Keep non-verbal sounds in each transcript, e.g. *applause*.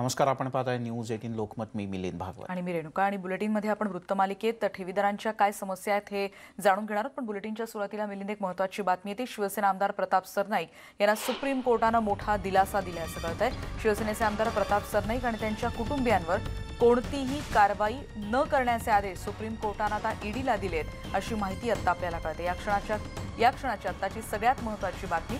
नमस्कार आपण पाहताय न्यूज एटीन लोकमत. मी मिलिंद भागवत. आणि मी रेणुका. आणि बुलेटिनमध्ये आपण वृत्तमालिकेत ठेवीदारांच्या काय समस्या आहेत हे जाणून घेणार आहोत. पण बुलेटिनच्या सुरुवातीला मिलिंद एक महत्वाची बातमी येते. शिवसेना आमदार प्रताप सरनाईक यांना सुप्रीम कोर्टानं मोठा दिलासा दिला असं कळत आहे शिवसेनेचे आमदार प्रताप सरनाईक आणि त्यांच्या कुटुंबियांवर कोणतीही कारवाई न करण्याचे आदेश सुप्रीम कोर्टानं आता ईडीला दिलेत अशी माहिती आता आपल्याला कळते. या क्षणाच्या या क्षणाची आत्ताची सगळ्यात महत्वाची बातमी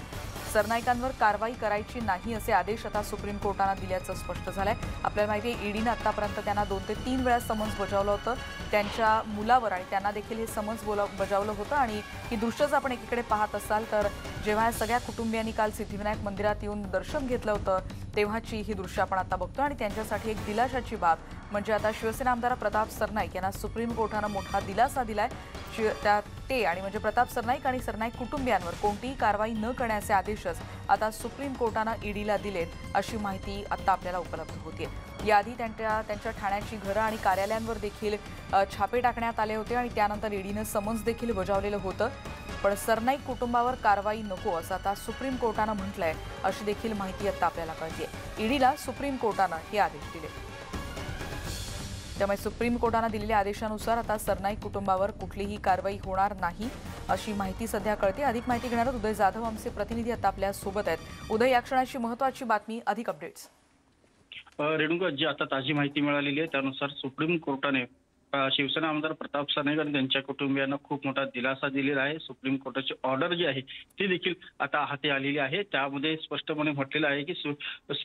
सरनाईकांवर कारवाई करायची नाही असे आदेश आता सुप्रीम कोर्टानं दिल्याचं स्पष्ट झालंय. आपल्याला माहिती आहे ईडीनं आतापर्यंत त्यांना दोन ते तीन वेळा समन्स बजावलं होतं. त्यांच्या मुलावर आणि त्यांना देखील हे समन्स बोला बजावलं होतं आणि ही दृश्यच आपण एकीकडे पाहत असाल तर जेव्हा या सगळ्या कुटुंबियांनी काल सिद्धिविनायक मंदिरात येऊन दर्शन घेतलं होतं तेव्हाची ही दृश्य आपण आता बघतो आणि त्यांच्यासाठी एक दिलाशाची बाब म्हणजे आता शिवसेना आमदार प्रताप सरनाईक यांना सुप्रीम कोर्टानं मोठा दिलासा दिलाय. शिव त्या ते आणि म्हणजे प्रताप सरनाईक आणि सरनाईक कुटुंबियांवर कोणतीही कारवाई न करण्याचे आदेश निर्देशच आता सुप्रीम कोर्टानं ईडीला दिलेत अशी माहिती आता आपल्याला उपलब्ध होते याआधी त्यांच्या त्यांच्या ठाण्याची घरं आणि कार्यालयांवर देखील छापे टाकण्यात आले होते आणि त्यानंतर ईडीनं समन्स देखील बजावलेलं होतं. पण सरनाईक कुटुंबावर कारवाई नको असं आता सुप्रीम कोर्टानं म्हटलंय अशी देखील माहिती आता आपल्याला कळते ईडीला सुप्रीम कोर्टानं हे आदेश दिले त्यामुळे सुप्रीम कोर्टानं दिलेल्या आदेशानुसार आता सरनाईक कुटुंबावर कुठलीही कारवाई होणार नाही अशी माहिती सध्या कळते. अधिक माहिती घेणार उदय जाधव आमचे प्रतिनिधी आता आपल्यासोबत आहेत. उदय या क्षणाची महत्वाची बातमी अधिक अपडेट्स रेणुका जी आता ताजी माहिती मिळालेली आहे त्यानुसार सुप्रीम कोर्टाने शिवसेना आमदार प्रताप सरनाईक त्यांच्या कुटुंबियांना खूप मोठा दिलासा दिलेला आहे. सुप्रीम कोर्टाची ऑर्डर जी आहे ती देखील आता हाती आलेली आहे. त्यामध्ये स्पष्टपणे म्हटलेलं आहे की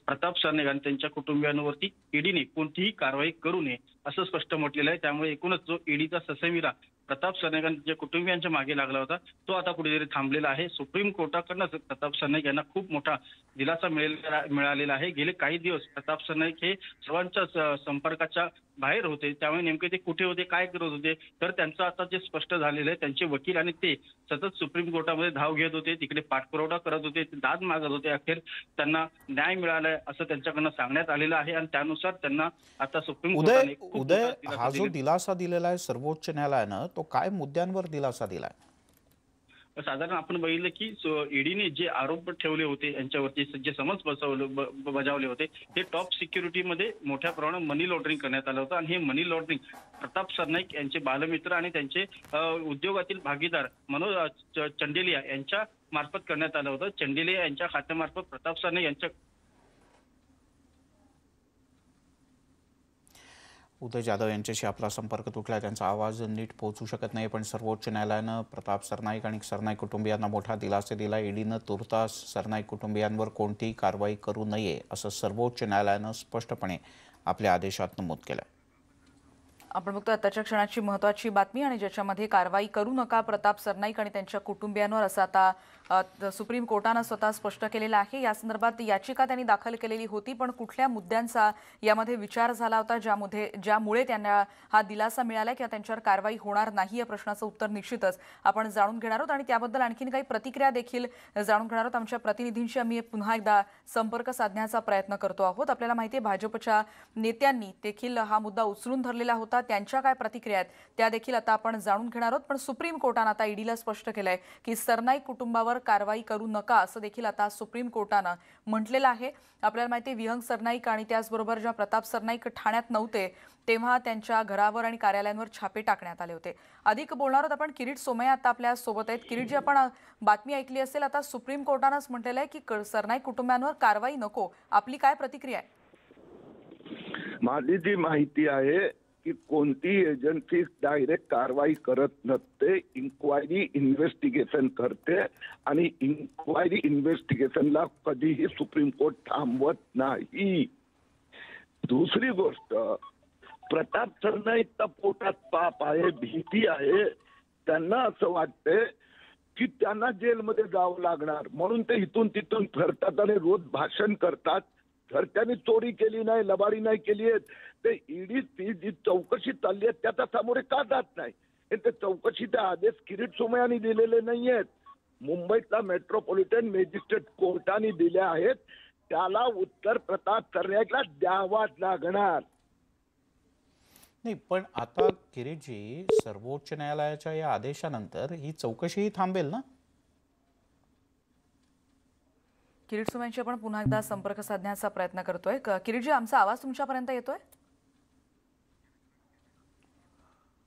प्रताप सरनाईक आणि त्यांच्या कुटुंबियांवरती ईडीने कोणतीही कारवाई करू नये असं स्पष्ट म्हटलेलं आहे. त्यामुळे एकूणच जो ईडीचा ससेमिरा प्रताप सरनाईक ज्या कुटुंबियांच्या मागे लागला होता तो आता कुठेतरी थांबलेला आहे. सुप्रीम कोर्टाकडनं प्रताप सरनाईक यांना खूप मोठा दिलासा मिळेल मिळालेला आहे. गेले काही दिवस प्रताप सरनाईक हे सर्वांच्या संपर्काच्या बाहेर होते. त्यामुळे नेमके ते कुठे होते काय करत होते तर त्यांचं आता जे स्पष्ट झालेलं आहे त्यांचे वकील आणि ते सतत सुप्रीम कोर्टामध्ये धाव घेत होते तिकडे पाठपुरवठा करत होते दाद मागत होते. अखेर त्यांना न्याय मिळालाय असं त्यांच्याकडनं सांगण्यात आलेलं आहे. आणि त्यानुसार त्यांना आता सुप्रीम कोर्टाने उदय हा जो दिलासा दिलेला आहे सर्वोच्च न्यायालयानं तो काय मुद्द्यांवर दिलासा दिलाय? साधारण आपण बघितलं की ईडीने जे आरोप ठेवले होते यांच्यावरती जे समन्स बसवले बजावले होते ते टॉप सिक्युरिटीमध्ये मोठ्या प्रमाणात मनी लॉन्ड्रिंग करण्यात आलं होतं. आणि हे मनी लॉन्ड्रिंग प्रताप सरनाईक यांचे बालमित्र आणि त्यांचे उद्योगातील भागीदार मनोज चंडेलिया यांच्या मार्फत करण्यात आलं होतं. चंडेलिया यांच्या खात्यामार्फत प्रताप सरनाईक यांच्या उदय जाधव यांच्याशी आपला संपर्क तुटला त्यांचा आवाज नीट पोहोचू शकत नाही. पण सर्वोच्च न्यायालयानं प्रताप सरनाईक आणि सरनाईक कुटुंबियांना मोठा दिलासा दिला. ईडीनं तुर्तास सरनाईक कुटुंबियांवर कोणतीही कारवाई करू नये असं सर्वोच्च न्यायालयानं स्पष्टपणे आपल्या आदेशात नमूद केलं आपण बघतो आताच्या क्षणाची महत्वाची बातमी आणि ज्याच्यामध्ये कारवाई करू नका प्रताप सरनाईक आणि त्यांच्या कुटुंबियांवर असं आता सुप्रीम कोर्टानं स्वतः स्पष्ट केलेलं आहे. या संदर्भात याचिका त्यांनी दाखल केलेली होती पण कुठल्या मुद्द्यांचा यामध्ये विचार झाला होता ज्यामध्ये ज्यामुळे त्यांना हा दिलासा मिळाला किंवा त्यांच्यावर कारवाई होणार नाही या प्रश्नाचं उत्तर निश्चितच आपण जाणून घेणार आहोत. आणि त्याबद्दल आणखीन काही प्रतिक्रिया देखील जाणून घेणार आहोत. आमच्या प्रतिनिधींशी आम्ही पुन्हा एकदा संपर्क साधण्याचा प्रयत्न करतो आहोत. आपल्याला माहिती आहे भाजपच्या नेत्यांनी देखील हा मुद्दा उचलून धरलेला होता. त्यांच्या काय प्रतिक्रिया आहेत त्या देखील आता आपण जाणून घेणार आहोत. पण सुप्रीम कोर्टानं आता ईडीला स्पष्ट केलंय की सरनाईक कुटुंबावर कारवाई करू नका असं देखील आता सुप्रीम कोर्टानं म्हटलेलं आहे. आपल्याला माहिती आहे विहंग सरनाईक आणि त्याचबरोबर ज्या प्रताप सरनाईक ठाण्यात नव्हते तेव्हा त्यांच्या घरावर आणि कार्यालयांवर छापे टाकण्यात आले होते. अधिक बोलणार आहोत आपण किरीट सोमय आता आपल्यासोबत आहेत. किरीट जी आपण बातमी ऐकली असेल आता सुप्रीम कोर्टानंच म्हटलेलं आहे की सरनाईक कुटुंबांवर कारवाई नको. आपली काय प्रतिक्रिया आहे? माझी जी माहिती आहे की कोणती एजन्सी डायरेक्ट कारवाई करत नसते. इन्क्वायरी इन्व्हेस्टिगेशन करते आणि इन्क्वायरी इन्व्हेस्टिगेशनला कधीही सुप्रीम कोर्ट थांबवत नाही. दुसरी गोष्ट प्रताप सरनाईकचा पोटात पाप आहे भीती आहे. त्यांना असं वाटतंय की त्यांना जेलमध्ये जावं लागणार. म्हणून ते इथून तिथून फिरतात आणि रोज भाषण करतात. घरच्यांनी चोरी केली नाही लबाडी नाही केली आहे ते ईडी ती जी चौकशी चालली आहे त्याच्या सामोरे का जात नाही? हे ते चौकशीचे आदेश किरीट सोमयानी दिलेले नाही आहेत. मुंबईतला मेट्रोपॉलिटन मॅजिस्ट्रेट कोर्टाने दिले आहेत. त्याला उत्तर प्रताप सरनाईकला द्यावाच लागणार. नाही पण आता किरीटजी सर्वोच्च न्यायालयाच्या या आदेशानंतर ही चौकशीही थांबेल ना? किरीट सुम्यांशी आपण पुन्हा एकदा संपर्क साधण्याचा प्रयत्न करतोय. क- किरीटजी आमचा आवाज तुमच्यापर्यंत येतोय?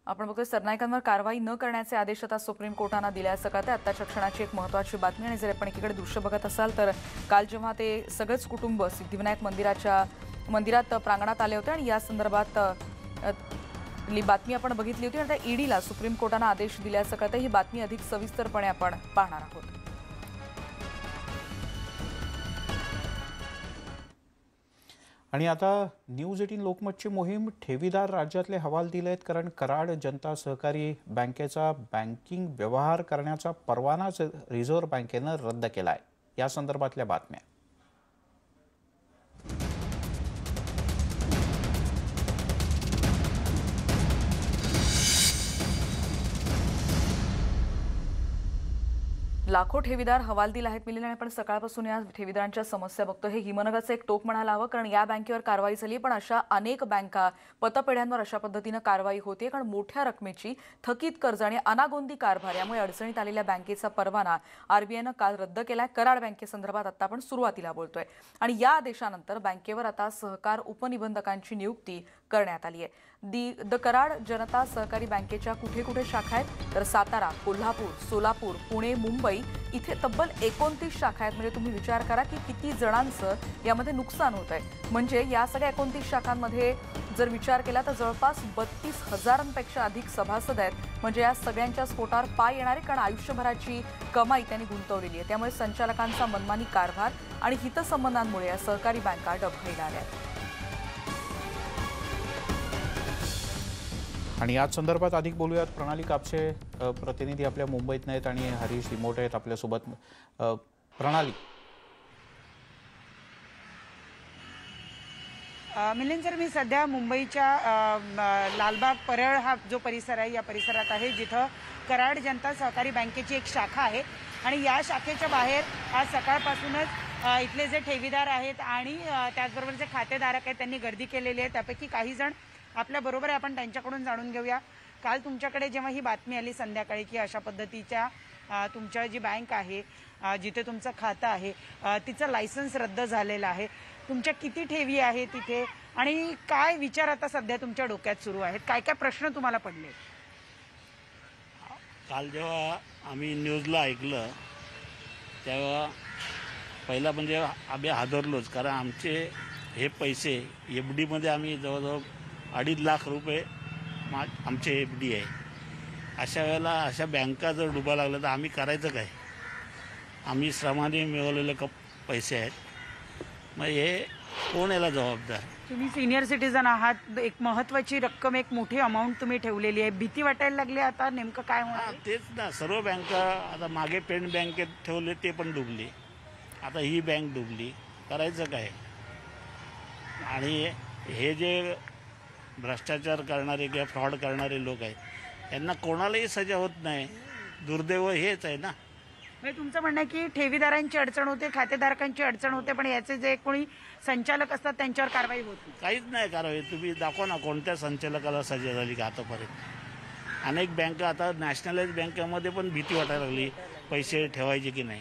आपण बघतोय सरनाईकांवर कारवाई न करण्याचे आदेश आता सुप्रीम कोर्टानं दिले असं कळतंय आत्ताच्या क्षणाची एक महत्वाची बातमी आणि जर आपण एकीकडे दृश्य बघत असाल तर काल जेव्हा ते सगळेच कुटुंब सिद्धिविनायक मंदिराच्या मंदिरात प्रांगणात आले होते आणि या संदर्भात ली बातमी आपण बघितली होती आणि त्या ईडीला सुप्रीम कोर्टानं आदेश दिल्याचं कळतं ही बातमी अधिक सविस्तरपणे आपण पाहणार आहोत. आणि आता न्यूज एटीन लोकमतची मोहीम ठेवीदार राज्यातले हवाल दिले आहेत कारण कराड जनता सहकारी बँकेचा बँकिंग व्यवहार करण्याचा परवानाच रिझर्व्ह बँकेनं रद्द केला आहे या संदर्भातल्या बातम्या. लाखो ठेवीदार हवालदिल आहेत मिलिंद आणि आपण सकाळपासून या ठेवीदारांच्या समस्या बघतो हे हिमनगरचं एक टोक म्हणायला हवं कारण या बँकेवर कारवाई झाली पण अशा अनेक बँका पतपेढ्यांवर अशा पद्धतीनं कारवाई होते कारण मोठ्या रकमेची थकीत कर्ज आणि अनागोंदी कारभार यामुळे अडचणीत आलेल्या बँकेचा परवाना आरबीआयनं काल रद्द केलाय. कराड बँकेसंदर्भात आता आपण सुरुवातीला बोलतोय. आणि या आदेशानंतर बँकेवर आता सहकार उपनिबंधकांची नियुक्ती करण्यात आली आहे. दी द कराड जनता सहकारी बँकेच्या कुठे कुठे शाखा आहेत? तर सातारा कोल्हापूर सोलापूर पुणे मुंबई इथे तब्बल एकोणतीस शाखा आहेत. म्हणजे तुम्ही विचार करा की किती जणांचं यामध्ये नुकसान होत आहे. म्हणजे या सगळ्या एकोणतीस शाखांमध्ये जर विचार केला तर जवळपास बत्तीस हजारांपेक्षा अधिक सभासद आहेत. म्हणजे या सगळ्यांच्या स्फोटावर पाय येणारे कारण आयुष्यभराची कमाई त्यांनी गुंतवलेली आहे. त्यामुळे संचालकांचा मनमानी कारभार आणि हितसंबंधांमुळे या सहकारी बँका डबघाईला आल्या आहेत. आणि याच संदर्भात अधिक बोलूयात. प्रणाली कापसे प्रतिनिधी आपल्या मुंबईत नाहीत आणि हरीश रिमोट आहेत आपल्यासोबत. प्रणाली. मिलिंद सर मी सध्या मुंबईच्या लालबाग परळ हा जो परिसर आहे या परिसरात आहे. जिथं कराड जनता सहकारी बँकेची एक शाखा आहे. आणि या शाखेच्या बाहेर आज सकाळपासूनच इथले जे ठेवीदार आहेत आणि त्याचबरोबर जे खातेधारक आहेत त्यांनी गर्दी केलेली आहे. त्यापैकी काही जण आपल्या बरोबर आहे आपण त्यांच्याकडून जाणून घेऊया. काल तुमच्याकडे जेव्हा ही बातमी आली संध्याकाळी की अशा पद्धतीच्या तुमच्या जी बँक आहे जिथे तुमचं खातं आहे तिचं लायसन्स रद्द झालेलं आहे. तुमच्या किती ठेवी आहे तिथे? आणि काय विचार आता सध्या तुमच्या डोक्यात सुरू आहेत? काय काय प्रश्न तुम्हाला पडले? काल जेव्हा आम्ही न्यूजला ऐकलं तेव्हा पहिला म्हणजे आम्ही हादरलोच कारण आमचे हे पैसे एफ डीमध्ये आम्ही जवळजवळ अडीच लाख रुपये मा आमचे एफ डी आहे. अशा वेळेला अशा बँका जर डुबा लागल्या तर आम्ही करायचं काय? आम्ही श्रमाने मिळवलेले कप पैसे आहेत. मग हे कोण याला जबाबदार? तुम्ही सिनियर सिटीजन आहात. एक महत्वाची रक्कम एक मोठी अमाऊंट तुम्ही ठेवलेली आहे. भीती वाटायला लागली आता? नेमकं काय होणार तेच ना. सर्व बँका आता मागे पेंट बँकेत ठेवले ते पण डुबले. आता ही बँक डुबली. करायचं काय? आणि हे जे भ्रष्टाचार करणारे किंवा फ्रॉड करणारे लोक आहेत. यांना कोणालाही सजा होत नाही. दुर्दैव हेच आहे ना. म्हणजे तुमचं म्हणणं आहे की ठेवीदारांची अडचण होते खातेधारकांची अडचण होते पण याचे जे कोणी संचालक असतात त्यांच्यावर कारवाई होत काहीच नाही कारवाई. तुम्ही दाखवा ना कोणत्या संचालकाला सजा झाली का आतापर्यंत. अनेक बँका आता नॅशनलाइज बँकामध्ये पण भीती वाटायला लागली पैसे ठेवायचे की नाही.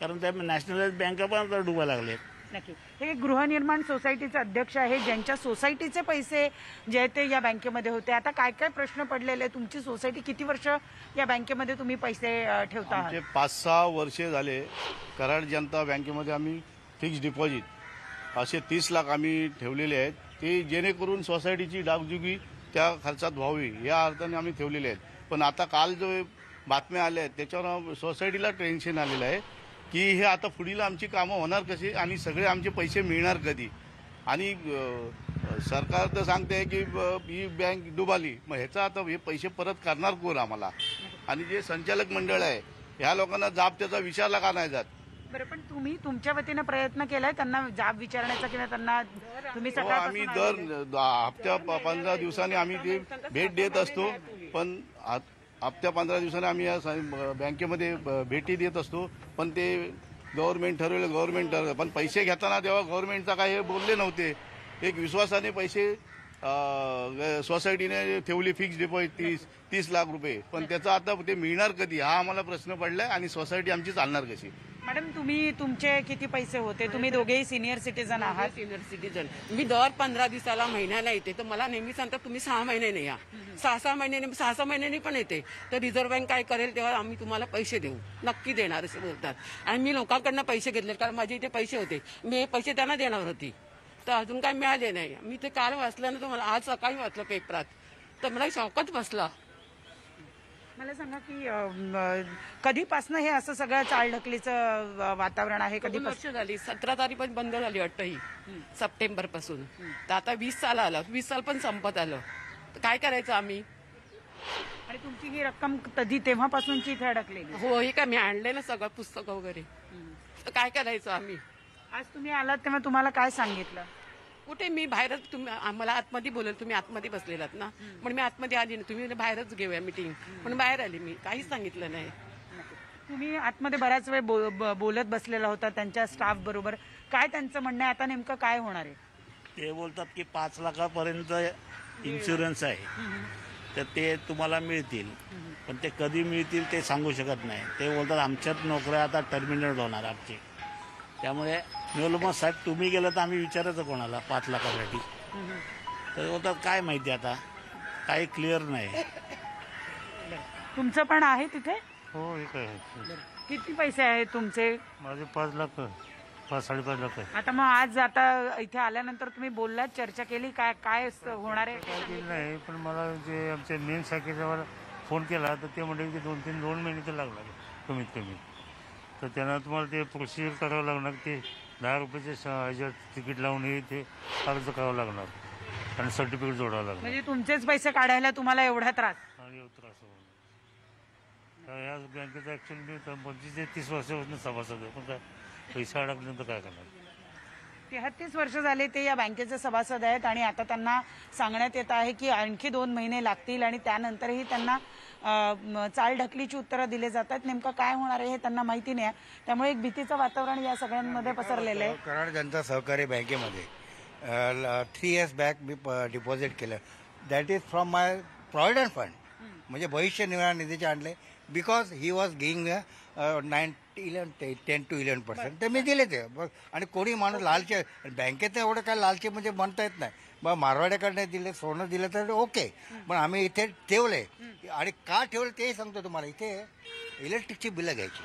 कारण त्या नॅशनलाइज बँका पण आता डुबायला लागल्यात. नक्की. हे गृहनिर्माण सोसायटीचे अध्यक्ष आहे ज्यांच्या सोसायटीचे पैसे जे आहेत ते या बँकेमध्ये होते. आता काय काय प्रश्न पडलेले तुमची सोसायटी किती वर्ष या बँकेमध्ये तुम्ही पैसे ठेवता आमचे पाच सहा वर्षे झाले कराड जनता बँकेमध्ये आम्ही फिक्स डिपॉझिट असे तीस लाख आम्ही ठेवलेले आहेत. ते जेणेकरून सोसायटीची डागजुगी त्या खर्चात व्हावी या अर्थाने आम्ही ठेवलेले आहेत. पण आता काल जो बातम्या आल्या आहेत त्याच्यावर सोसायटीला टेन्शन आलेलं आहे. की हे आता पुढील आमची कामं होणार कशी? आणि सगळे आमचे पैसे मिळणार कधी? आणि सरकार तर सांगते की ही बँक डुबाली. मग ह्याचा आता हे पैसे परत करणार कोण आम्हाला? आणि जे संचालक मंडळ आहे ह्या लोकांना जाब त्याचा विचारला का नाही जात? बरं पण तुम्ही तुमच्या वतीनं प्रयत्न केलाय त्यांना जाब विचारण्याचा किंवा त्यांना तुम्ही हो आम्ही सकाळपासून दर हप्त्या पंधरा दिवसांनी आम्ही ते भेट देत असतो. पण हप्त्या पंधरा दिवसाने आम्ही या बँकेमध्ये भेटी देत असतो. पण ते गव्हर्नमेंट ठरवलं गव्हर्नमेंट ठरवलं. पण पैसे घेताना तेव्हा गव्हर्नमेंटचा काय हे बोलले नव्हते. एक विश्वासाने पैसे सोसायटीने ठेवली फिक्स डिपॉझिट तीस तीस लाख रुपये. पण त्याचा आता ते मिळणार कधी? हा आम्हाला प्रश्न पडला आणि सोसायटी आमची चालणार कशी? मॅडम तुम्ही तुमचे किती पैसे होते? तुम्ही दोघेही सिनियर सिटीजन आहात. सिनियर सिटीजन मी दर पंधरा दिवसाला महिन्याला येते. तर मला नेहमी सांगतात तुम्ही सहा महिन्याने या. सहा सहा महिन्याने सहा सहा महिन्याने पण येते. तर रिझर्व्ह बँक काय करेल तेव्हा आम्ही तुम्हाला पैसे देऊ. नक्की देणार असे बोलतात. आणि मी लोकांकडनं पैसे घेतले कारण माझे इथे पैसे होते. मी हे पैसे त्यांना देणार होती. तर अजून काय मिळाले नाही. मी ते काल वाचलं ना तर मला आज सकाळी वाचलं पेपरात. तर मला शॉकच बसला. मला सांगा की कधीपासनं हे असं सगळं चालढकलीचं वातावरण आहे? कधीपासून वर्ष झाली. सतरा तारीख पण बंद झाली वाटतं ही. सप्टेंबरपासून तर आता वीस साल आलं. वीस साल पण संपत आलं. तर काय करायचं आम्ही? आणि तुमची ही रक्कम कधी तेव्हापासूनची इथे अडकलेली? हो हे काय मी आणले ना सगळं पुस्तकं वगैरे. तर काय करायचं आम्ही? आज तुम्ही आलात तेव्हा तुम्हाला काय सांगितलं? कुठे मी बाहेरच तुम्ही आम्हाला आतमध्ये बोलल तुम्ही आतमध्ये बसलेलात ना. पण मी आतमध्ये आली नाही तुम्ही बाहेरच घेऊया मिटिंग पण बाहेर आली मी काहीच सांगितलं नाही. तुम्ही आतमध्ये बराच वेळ बो- ब- बोलत बसलेला होता त्यांच्या स्टाफ बरोबर. काय त्यांचं म्हणणं आहे? आता नेमकं काय होणार आहे? ते बोलतात की पाच लाखापर्यंत इन्शुरन्स आहे. तर ते तुम्हाला मिळतील. पण ते कधी मिळतील ते सांगू शकत नाही. ते बोलतात आमच्यात नोकऱ्या आता टर्मिनेट होणार आमची. त्यामुळे मी साहेब तुम्ही गेलं तर आम्ही विचारायचं कोणाला पाच लाखासाठी तर बोलतात काय माहिती आता काही क्लिअर नाही. तुमचं पण आहे तिथे? हो हे काय आहे. किती पैसे आहेत तुमचे? माझे पाच लाख पाच साडेपाच लाख आहे. आता मग आज आता इथे आल्यानंतर तुम्ही बोललात चर्चा केली काय काय स- होणार आहे? केलं नाही पण मला जे आमच्या मेन शाखेचा मला फोन केला तर ते म्हणले की दोन तीन दोन महिने तर लागणार कमीत कमी. तर त्यांना तुम्हाला ते प्रोसिजर करावं लागणार ते दहा रुपयाचे ह्याच्यात तिकीट लावून हे ते अर्ज करावं लागणार आणि सर्टिफिकेट जोडावं लागणार. म्हणजे तुमचेच पैसे काढायला तुम्हाला एवढा त्रास? आणि त्रास तर या बँकेचं ॲक्च्युली मी तर पंचवीस ते तीस वर्षापासून सभासद आहे पण काय पैसे अडकल्यानंतर काय करणार? तेहतीस वर्ष झाले ते या बँकेचे सभासद आहेत आणि आता त्यांना सांगण्यात येत आहे की आणखी दोन महिने लागतील आणि त्यानंतरही त्यांना अ, म, चालढकलीची उत्तरं दिले जातात. नेमकं काय होणार आहे हे त्यांना माहिती नाही आहे. त्यामुळे एक भीतीचं वातावरण या सगळ्यांमध्ये पसरलेलं आहे. कराड जनता सहकारी बँकेमध्ये थ्री इयर्स बॅक मी डिपॉझिट केलं. That is from my provident fund म्हणजे भविष्य निर्वाह निधीचे आणले. Because he was giving nine eleven ten two eleven percent ते मी दिले ते. आणि कोणी माणूस लालचे बँकेत एवढं काय लालचे म्हणजे म्हणता येत नाही. मग मारवाड्याकडनं दिले सोनं दिलं तर ओके. पण आम्ही इथे ठेवले. आणि का ठेवले तेही सांगतो तुम्हाला. इथे इलेक्ट्रिकची बिलं घ्यायची.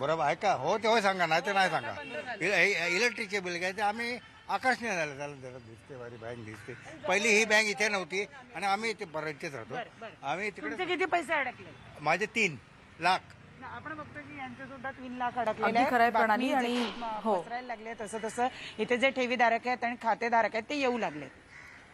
बरोबर आहे का? हो तेव्हा सांगा नाही तर नाही सांगा. इले- इलेक्ट्रिकचे बिल घ्यायचे. आम्ही आकाशने झालं त्याला जरा दिसते वारी बँक दिसते. पहिली ही बँक इथे नव्हती आणि आम्ही इथे परत इथेच राहतो आम्ही तुमचे तिकडे किती पैसे अडकले? माझे तीन लाख. आपण बघतो की यांचे सुद्धा तीन लाख अडकलेले अगदी आहेत. खरं आहे प्रणाली आणि- हो. लागले तसं तसं इथे जे ठेवीधारक आहेत आणि खातेधारक आहेत ते येऊ लागले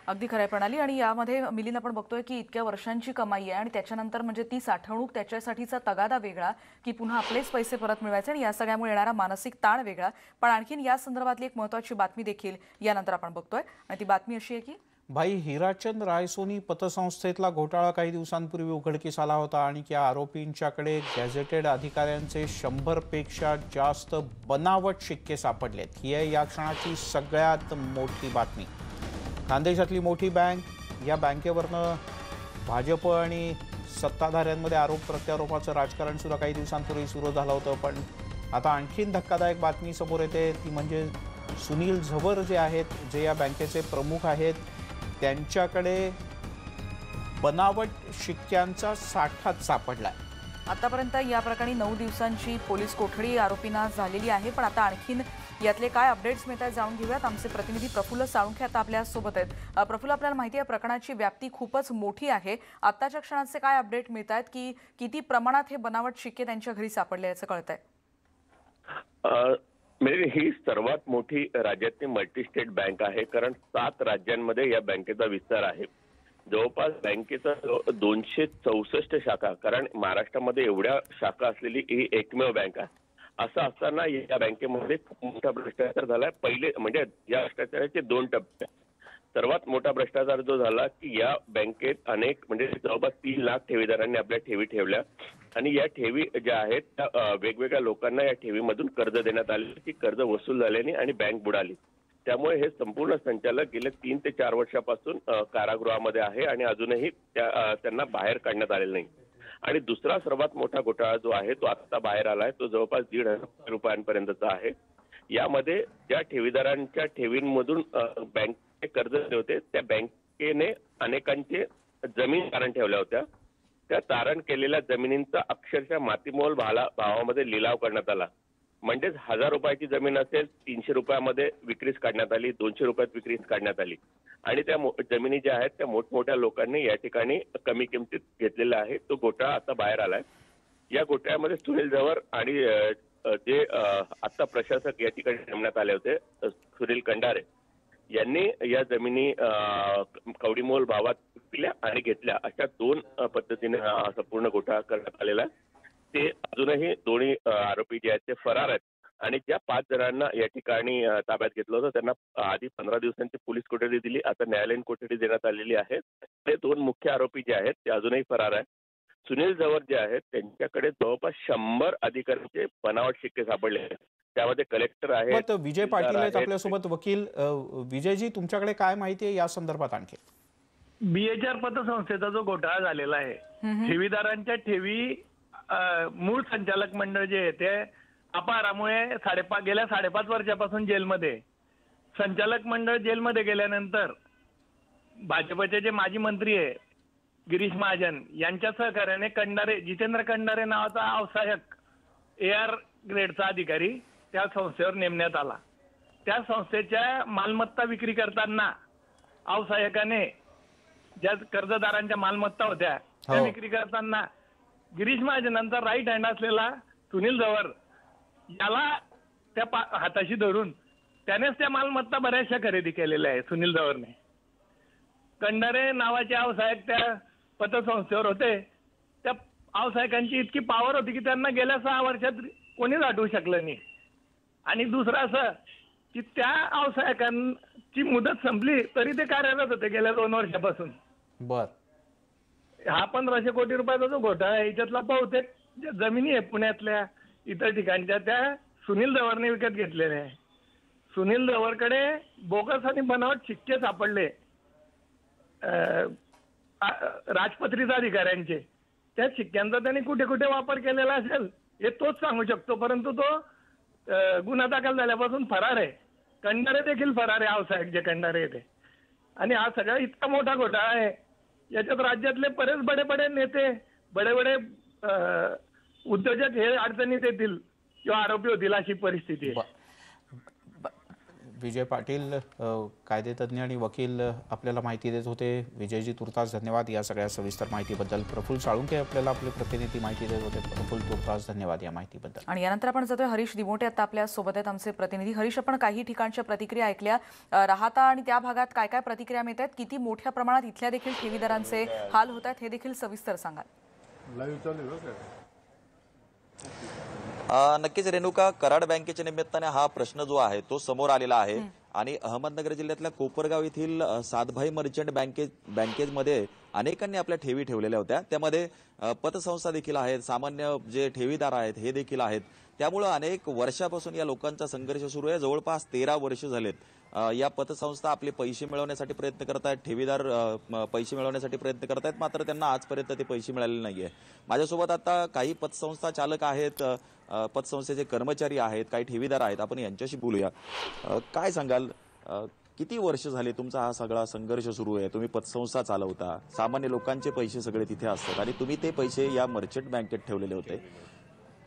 अगदी खरं प्रणाली आणि यामध्ये मिलिंद आपण बघतोय की इतक्या वर्षांची कमाई आहे आणि त्याच्यानंतर म्हणजे ती साठवणूक त्याच्यासाठीचा तगादा वेगळा की पुन्हा आपलेच पैसे परत मिळवायचे आणि या सगळ्यामुळे येणारा मानसिक ताण वेगळा पण आणखीन या संदर्भातली एक महत्वाची बातमी देखील यानंतर आपण बघतोय आणि ती बातमी अशी आहे की भाई हिराचंद रायसोनी पतसंस्थेतला घोटाळा काही दिवसांपूर्वी उघडकीस आला होता आणि या आरोपींच्याकडे गॅझेटेड अधिकाऱ्यांचे शंभरपेक्षा जास्त बनावट शिक्के सापडलेत. ही आहे या क्षणाची सगळ्यात मोठी बातमी. खानदेशातली मोठी बँक या बँकेवरनं भाजप आणि सत्ताधाऱ्यांमध्ये आरोप प्रत्यारोपाचं राजकारण सुद्धा काही दिवसांपूर्वी सुरू झालं होतं. पण आता आणखीन धक्कादायक बातमी समोर येते. ती म्हणजे सुनील झवर जे आहेत जे या बँकेचे प्रमुख आहेत त्यांच्याकडे बनावट शिक्क्यांचा साठाच सापडलाय. आतापर्यंत या प्रकरणी नऊ दिवसांची पोलीस कोठडी आरोपींना झालेली आहे पण आता आणखीन यातले काय अपडेट्स मिळत आहेत जाणून घेऊयात. आमचे प्रतिनिधी प्रफुल्ल साळुंखे आता आपल्यासोबत आहेत. प्रफुल्ल आपल्याला माहिती आहे प्रकरणाची व्याप्ती खूपच मोठी आहे. आत्ताच्या क्षणाचे काय अपडेट मिळत आहेत की किती प्रमाणात हे बनावट शिक्के त्यांच्या घरी सापडले याचं कळत आहे म्हणजे ही सर्वात मोठी राज्यातली मल्टी स्टेट बँक आहे. कारण सात राज्यांमध्ये या बँकेचा विस्तार आहे. जवळपास बँकेचा दोनशे चौसष्ट शाखा कारण महाराष्ट्रामध्ये एवढ्या शाखा असलेली ही एकमेव बँक आहे. असं असताना या बँकेमध्ये खूप मोठा भ्रष्टाचार झालाय. पहिले म्हणजे या भ्रष्टाचाराचे दोन टप्पे. सर्वात मोठा भ्रष्टाचार जो झाला की या बँकेत अनेक म्हणजे जवळपास तीन लाख ठेवीदारांनी आपल्या ठेवी ठेवल्या. आणि या ठेवी ज्या आहेत त्या वेगवेगळ्या लोकांना या ठेवीमधून कर्ज देण्यात आले. की कर्ज वसूल झाल्याने आणि बँक बुडाली. त्यामुळे हे संपूर्ण संचालक गेले तीन ते चार वर्षापासून कारागृहामध्ये आहे आणि अजूनही त्यांना बाहेर काढण्यात आलेलं नाही. आणि दुसरा सर्वात मोठा घोटाळा जो आहे तो आता बाहेर आलाय. तो जवळपास दीड हजार रुपयांपर्यंतचा आहे. यामध्ये ज्या ठेवीदारांच्या ठेवींमधून बँक कर्ज दिले होते त्या बँकेने अनेकांचे जमीन तारण ठेवल्या होत्या. त्या तारण केलेल्या जमिनींचा अक्षरशः मातीमोल भाला भावामध्ये लिलाव करण्यात आला. म्हणजेच हजार रुपयाची जमीन असेल तीनशे रुपयामध्ये विक्रीस काढण्यात आली दोनशे रुपयात विक्रीस काढण्यात आली. आणि त्या जमिनी ज्या आहेत त्या मोठमोठ्या लोकांनी या ठिकाणी कमी किमतीत घेतलेला आहे तो घोटाळा आता बाहेर आलाय. या घोटाळ्यामध्ये सुनील जवळ आणि जे आता प्रशासक या ठिकाणी नेमण्यात आले होते सुनील कंडारे. यांनी या जमिनी कवडीमोल भावात विकल्या आणि घेतल्या. अशा दोन पद्धतीने हा संपूर्ण घोटाळा करण्यात आलेला आहे. ते अजूनही दोन्ही आरोपी जे आहेत ते फरार आहेत. आणि ज्या पाच जणांना या ठिकाणी ताब्यात घेतलं होतं त्यांना आधी पंधरा दिवसांची पोलीस कोठडी दिली. आता न्यायालयीन कोठडी देण्यात आलेली आहे. ते दोन मुख्य आरोपी जे आहेत ते अजूनही फरार आहेत. सुनील जवळ जे आहेत त्यांच्याकडे जवळपास शंभर अधिकाऱ्यांचे बनावट शिक्के सापडले आहेत. त्यामध्ये कलेक्टर मग विजय पाटील आहेत. आपल्यासोबत वकील विजयजी तुमच्याकडे काय माहिती आहे या संदर्भात आणखी? बीएचआर पतसंस्थेचा जो घोटाळा झालेला आहे ठेवीदारांच्या ठेवी मूळ संचालक मंडळ जे आहे ते अपहारामुळे साडेपाच गेल्या साडेपाच वर्षापासून जेलमध्ये संचालक मंडळ जेलमध्ये गेल्यानंतर भाजपचे जे माजी मंत्री आहे गिरीश महाजन यांच्या सहकार्याने कंडारे जितेंद्र कंडारे नावाचा अवसायक ए आर ग्रेडचा अधिकारी त्या संस्थेवर नेमण्यात आला. त्या संस्थेच्या मालमत्ता विक्री करताना अवसायकाने ज्या कर्जदारांच्या मालमत्ता होत्या त्या हो. विक्री करताना गिरीश महाजनांचा राईट हँड असलेला सुनील जवळ याला त्या पा- हाताशी धरून त्यानेच त्या मालमत्ता बऱ्याचशा खरेदी केलेल्या आहे सुनील जवळने कंडारे नावाचे अवसायक त्या पतसंस्थेवर होते. त्या अवसायकांची इतकी पॉवर होती की त्यांना गेल्या सहा वर्षात कोणीच आठवू शकलं नाही. आणि दुसरं असं की त्या अवसायकांची मुदत संपली तरी ते कार्यरत होते गेल्या दोन वर्षापासून. बर. हा पंधराशे कोटी रुपयाचा जो घोटाळा आहे याच्यातला बहुतेक ज्या जमिनी आहे पुण्यातल्या इतर ठिकाणच्या त्या सुनील जवळने विकत घेतलेल्या आहे. सुनील जवळकडे बोगस आणि बनावट शिक्के सापडले. राजपत्रित अधिकाऱ्यांचे. त्या शिक्क्यांचा त्यांनी कुठे कुठे वापर केलेला असेल हे तोच सांगू शकतो परंतु तो गुन्हा दाखल झाल्यापासून फरार आहे. कंडारे देखील फरार आहे आवसाहेब जे कंडारे येते आणि हा सगळा इतका मोठा घोटाळा आहे. याच्यात राज्यातले बरेच बडे बडे नेते बडे बडे उद्योजक हे अडचणीत येतील किंवा आरोपी होतील अशी परिस्थिती आहे. विजय पाटील कायदेतज्ञ आणि वकील आपल्याला माहिती देत होते. विजयजी तुर्तास धन्यवाद. या सगळ्या सविस्तर माहितीबद्दल प्रफुल्ल साळुंके आपल्याला आपले प्रतिनिधी माहिती देत होते. प्रफुल्ल तुर्तास धन्यवाद या माहितीबद्दल. आणि यानंतर आपण जातोय हरीश दिमोटे. आता आपल्यासोबत आहेत आमचे प्रतिनिधी. हरीश आपण काही ठिकाणच्या प्रतिक्रिया ऐकल्या. राहता आणि त्या भागात काय काय प्रतिक्रिया मिळत आहेत किती मोठ्या प्रमाणात इथल्या देखील ठेवीदारांचे हाल होत आहेत हे देखील सविस्तर सांगाल. नक्कीच रेणुका कराड बँकेच्या निमित्ताने हा प्रश्न जो आहे तो समोर आलेला आहे. आणि अहमदनगर जिल्ह्यातल्या कोपरगाव येथील सातभाई मर्चंट बँके बँकेमध्ये अनेकांनी आपल्या ठेवी ठेवलेल्या होत्या. त्यामध्ये पतसंस्था देखील आहेत सामान्य जे ठेवीदार आहेत हे देखील आहेत. त्यामुळं अनेक वर्षापासून या लोकांचा संघर्ष सुरू आहे. जवळपास तेरा वर्ष झालेत. या पतसंस्था आपले पैसे मिळवण्यासाठी प्रयत्न करत आहेत ठेवीदार पैसे मिळवण्यासाठी प्रयत्न करत आहेत मात्र त्यांना आजपर्यंत ते पैसे मिळालेले आहे माझ्यासोबत आता काही पतसंस्था चालक आहेत पतसंस्थेचे कर्मचारी आहेत काही ठेवीदार आहेत आपण यांच्याशी बोलूया. काय सांगाल? किती वर्ष झाले तुमचा हा सगळा संघर्ष सुरू आहे? तुम्ही पतसंस्था चालवता सामान्य लोकांचे पैसे सगळे तिथे असतात आणि तुम्ही ते पैसे या मर्चंट बँकेत ठेवलेले होते.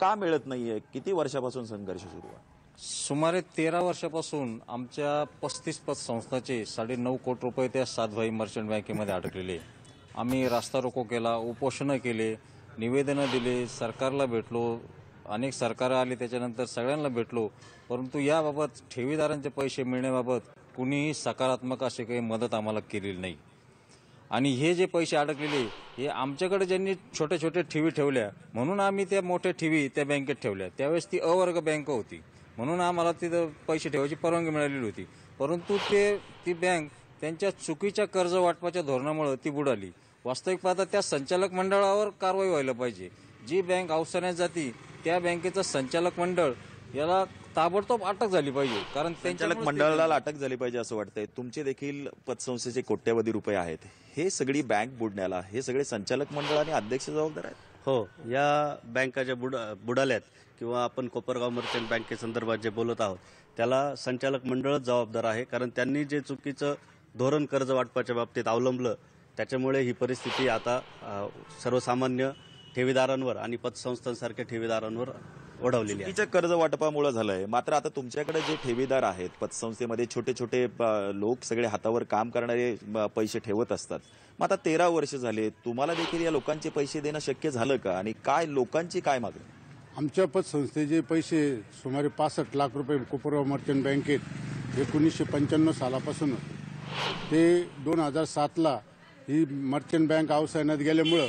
का मिळत नाहीये? किती वर्षापासून संघर्ष सुरू आहे? सुमारे तेरा वर्षापासून आमच्या पस्तीस पतसंस्थाचे साडे नऊ कोटी रुपये त्या सातभाई मर्चंट बँकेमध्ये अडकलेले. आम्ही रास्ता रोको केला उपोषणं केले निवेदनं दिले सरकारला भेटलो अनेक सरकारं आली त्याच्यानंतर सगळ्यांना भेटलो. परंतु याबाबत ठेवीदारांचे पैसे मिळण्याबाबत कुणीही सकारात्मक अशी काही मदत आम्हाला केलेली नाही. आणि हे जे पैसे अडकलेले हे आमच्याकडे ज्यांनी छोट्या छोट्या ठेवी ठेवल्या म्हणून आम्ही त्या मोठ्या ठेवी त्या बँकेत ठेवल्या. त्यावेळेस ती अवर्ग बँक होती. म्हणून आम्हाला तिथं पैसे ठेवायची परवानगी मिळालेली होती. परंतु ते ती बँक त्यांच्या चुकीच्या कर्ज वाटपाच्या धोरणामुळे ती बुडाली. वास्तविक पाहता त्या संचालक मंडळावर कारवाई व्हायला पाहिजे. जी बँक अवसाण्यात जाती त्या बँकेचं संचालक मंडळ याला ताबडतोब अटक झाली पाहिजे. कारण संचालक मंडळाला अटक झाली पाहिजे असं वाटतंय. तुमचे देखील पतसंस्थेचे कोट्यवधी रुपये आहेत. हे सगळी बँक बुडण्याला हे सगळे संचालक मंडळ आणि अध्यक्ष जबाबदार आहेत? हो या बँका ज्या बुड बुडाल्यात. किंवा आपण कोपरगाव मर्चंट बँकेसंदर्भात जे बोलत आहोत त्याला संचालक मंडळच जबाबदार आहे. कारण त्यांनी जे चुकीचं धोरण कर्ज वाटपाच्या बाबतीत अवलंबलं त्याच्यामुळे ही परिस्थिती आता सर्वसामान्य ठेवीदारांवर आणि पतसंस्थांसारख्या ठेवीदारांवर ओढवलेली आहे. चुकीच्या कर्ज वाटपामुळे झालंय. मात्र आता तुमच्याकडे जे ठेवीदार आहेत पतसंस्थेमध्ये छोटे छोटे लोक सगळे हातावर काम करणारे पैसे ठेवत असतात. मग आता तेरा वर्ष झाले तुम्हाला देखील या लोकांचे पैसे देणं शक्य झालं का? आणि काय लोकांची काय मागणी? आमच्या पतसंस्थेचे पैसे सुमारे पासष्ट लाख रुपये कोपरगाव मर्चंट बँकेत एकोणीसशे पंच्याण्णव सालापासून ते दोन हजार सातला ही मर्चंट बँक अवसायनात गेल्यामुळं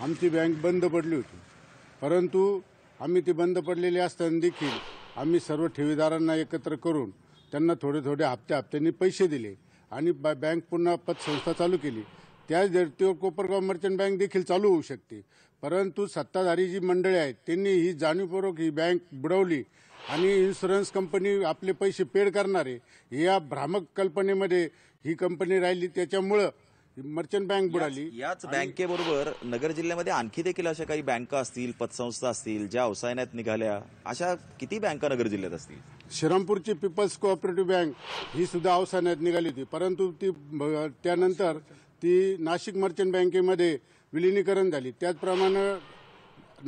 आमची बँक बंद पडली होती. परंतु आम्ही ती बंद पडलेली असताना देखील आम्ही सर्व ठेवीदारांना एकत्र करून त्यांना थोडे थोडे हप्त्या हप्त्यांनी पैसे दिले आणि ब- बँक पुन्हा पतसंस्था चालू केली. त्याच धर्तीवर कोपरगाव मर्चंट बँक देखील चालू होऊ शकते. परंतु सत्ताधारी जी मंडळी आहेत त्यांनी ही जाणीवपूर्वक ही बँक बुडवली आणि इन्शुरन्स कंपनी आपले पैसे पेड करणारे या भ्रामक कल्पनेमध्ये ही कंपनी राहिली. त्याच्यामुळं मर्चंट बँक बुडाली. याच बँकेबरोबर नगर जिल्ह्यामध्ये आणखी देखील अशा काही बँका असतील पतसंस्था असतील ज्या अवसायनात निघाल्या अशा किती बँका नगर जिल्ह्यात असतील? श्रीरामपूरची पीपल्स कोऑपरेटिव्ह बँक ही सुद्धा अवसानात निघाली होती. परंतु ती त्यानंतर ती नाशिक मर्चंट बँकेमध्ये विलिनीकरण झाली. त्याचप्रमाणे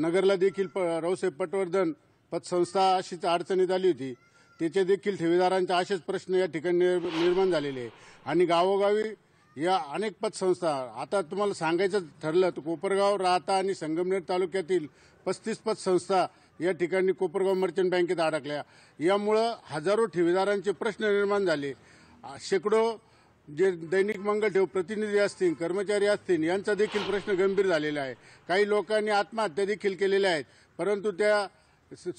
नगरला देखील प रावसाहेब पटवर्धन पतसंस्था अशीच अडचणीत आली होती. त्याचे देखील ठेवीदारांचे असेच प्रश्न या ठिकाणी निर्माण झालेले. आहे आणि गावोगावी या अनेक पतसंस्था आता तुम्हाला सांगायचं ठरलं तर कोपरगाव राहता आणि संगमनेर तालुक्यातील पस्तीस पतसंस्था या ठिकाणी कोपरगाव मर्चंट बँकेत अडकल्या. यामुळं हजारो ठेवीदारांचे प्रश्न निर्माण झाले. शेकडो जे दैनिक मंगळठेव प्रतिनिधी असतील कर्मचारी असतील यांचा देखील प्रश्न गंभीर झालेला आहे. काही लोकांनी आत्महत्या देखील केलेल्या आहेत परंतु त्या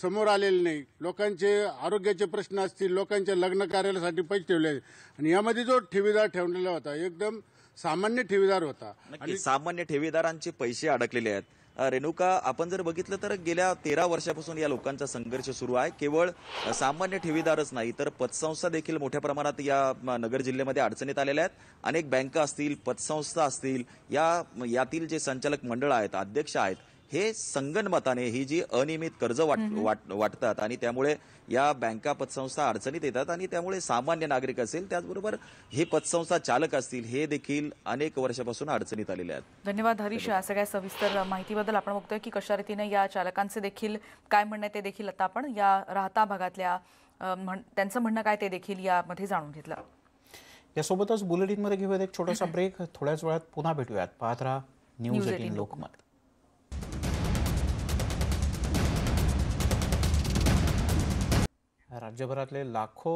समोर आलेले नाही. लोकांचे आरोग्याचे प्रश्न असतील लोकांच्या लग्न कार्यासाठी पैसे ठेवले आहेत. आणि यामध्ये जो ठेवीदार ठेवलेला होता एकदम सामान्य ठेवीदार होता. नक्की सामान्य ठेवीदारांचे पैसे अडकलेले आहेत. रेणुका आपण जर बघितलं तर गेल्या तेरा वर्षापासून या लोकांचा संघर्ष सुरू आहे. केवळ सामान्य ठेवीदारच नाही तर पतसंस्था देखील मोठ्या प्रमाणात या नगर जिल्ह्यामध्ये अडचणीत आलेल्या आहेत. अनेक बँका असतील पतसंस्था असतील या यातील जे संचालक मंडळ आहेत अध्यक्ष आहेत हे संगनमताने ही जी अनियमित कर्ज वाट वाट- वाटतात आणि त्यामुळे या बँका पतसंस्था अडचणीत येतात आणि त्यामुळे सामान्य नागरिक असेल त्याचबरोबर हे पतसंस्था चालक असतील हे देखील अनेक वर्षापासून अडचणीत आलेले आहेत. धन्यवाद हरीश या सगळ्या सविस्तर माहितीबद्दल आपण बघतोय की कशा रीतीने या चालकांचे देखील काय म्हणणं आहे ते देखील आता आपण या राहता भागातल्या त्यांचं म्हणणं काय ते देखील यामध्ये जाणून घेतलं. यासोबतच बुलेटिनमध्ये घेऊयात एक छोटासा *clears throat* ब्रेक. थोड्याच वेळात पुन्हा भेटूयात. पाहत राहा न्यूज एटीन 18 लोकमत. राज्यभरातले लाखो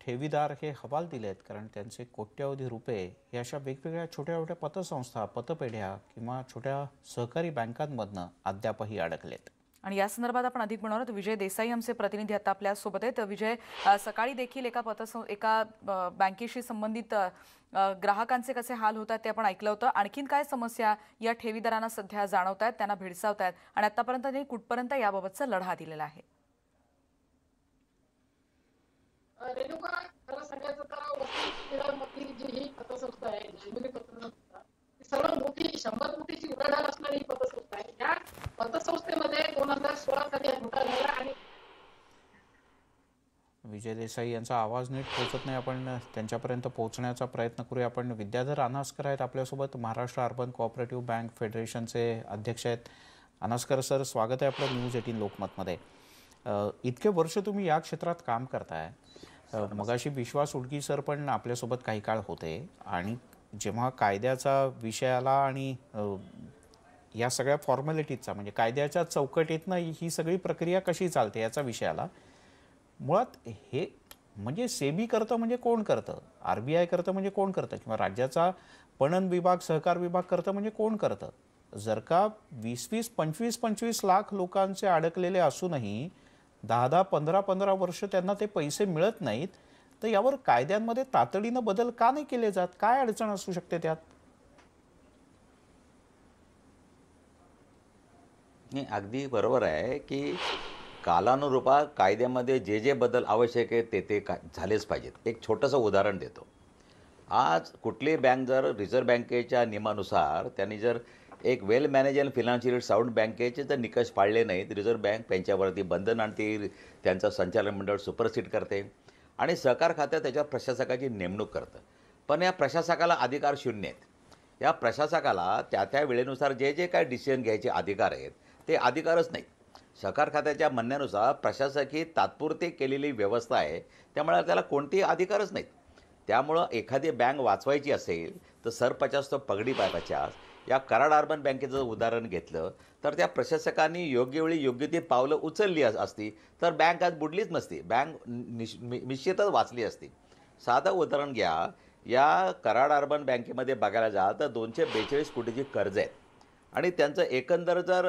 ठेवीदार हे हवाल दिले आहेत कारण त्यांचे कोट्यावधी रुपये हे अशा वेगवेगळ्या छोट्या छोट्या पतसंस्था पतपेढ्या किंवा छोट्या सहकारी बँकांमधनं अद्यापही अडकलेत. आणि या संदर्भात आपण अधिक म्हणणार आहोत. विजय देसाई आमचे प्रतिनिधी आता आपल्यासोबत आहेत. विजय सकाळी देखील एका पतसं एका बँकेशी संबंधित ग्राहकांचे कसे हाल होतात ते आपण ऐकलं होतं. आणखीन काय समस्या या ठेवीदारांना सध्या जाणवत आहेत त्यांना भेडसावत आहेत आणि आतापर्यंत त्यांनी कुठपर्यंत याबाबतचा लढा दिलेला आहे? रेणुका खरं सांगायचं तर वसतिगृहामधली जी ही पतसंस्था आहे शिवली पतसंस्था ही सर्वात मोठी शंभर कोटीची उलाढाल असणारी ही पतसंस्था आहे. या पतसंस्थेमध्ये दोन हजार सोळा साली हा घोटाळा झाला आणि विजय देसाई यांचा आवाज नीट पोहोचत नाही. आपण त्यांच्यापर्यंत पोहोचण्याचा प्रयत्न करूया. आपण विद्याधर अनास्कर आहेत आपल्यासोबत. महाराष्ट्र अर्बन कोऑपरेटिव्ह बँक फेडरेशनचे अध्यक्ष आहेत. अनास्कर सर स्वागत आहे आपलं न्यूज एटीन लोकमतमध्ये. इतके वर्ष तुम्ही या क्षेत्रात काम करताय. मगाशी विश्वास उडकी सर पण आपल्यासोबत काही काळ होते आणि जेव्हा कायद्याचा विषय आला आणि या सगळ्या फॉर्मॅलिटीजचा म्हणजे कायद्याच्या चौकटीतनं ही सगळी प्रक्रिया कशी चालते याचा विषय आला. मुळात हे म्हणजे सेबी करतं म्हणजे कोण करतं? आर बी आय करतं म्हणजे कोण करतं? किंवा राज्याचा पणन विभाग सहकार विभाग करतं म्हणजे कोण करतं? जर का वीस वीस पंचवीस पंचवीस लाख लोकांचे अडकलेले असूनही दहा दहा पंधरा पंधरा वर्ष त्यांना ते पैसे मिळत नाहीत तर यावर कायद्यांमध्ये तातडीनं बदल का नाही केले जात? काय अडचण असू शकते त्यात? नाही अगदी बरोबर आहे की कालानुरूपात कायद्यामध्ये जे जे बदल आवश्यक आहे ते ते का झालेच पाहिजेत. एक छोटंसं उदाहरण देतो. आज कुठली बँक जर रिझर्व्ह बँकेच्या नियमानुसार त्यांनी जर एक well manage and financial sound बँकेचे जर निकष पाळले नाहीत रिझर्व्ह बँक त्यांच्यावरती बंधन आणते त्यांचं संचालन मंडळ सुपरसीड करते आणि सहकार खातं त्याच्या प्रशासकाची नेमणूक करतं. पण या प्रशासकाला अधिकार शून्य आहेत. या प्रशासकाला त्या त्या वेळेनुसार जे जे काय डिसिजन घ्यायचे अधिकार आहेत ते अधिकारच नाहीत. सहकार खात्याच्या म्हणण्यानुसार प्रशासक ही तात्पुरते केलेली व्यवस्था आहे त्यामुळे त्याला कोणतेही अधिकारच नाहीत. त्यामुळं एखादी बँक वाचवायची असेल तर सरपचास तो पगडी पायपचास या कराड अर्बन बँकेचं उदाहरण घेतलं तर त्या प्रशासकांनी योग्य वेळी योग्य ती पावलं उचलली अस- असती तर बँक आज बुडलीच नसती बँक निश निश्चितच वाचली असती साधं उदाहरण घ्या या कराड अर्बन बँकेमध्ये बघायला जाल तर दोनशे बेचाळीस कोटीची कर्ज आहेत आणि त्यांचं एकंदर जर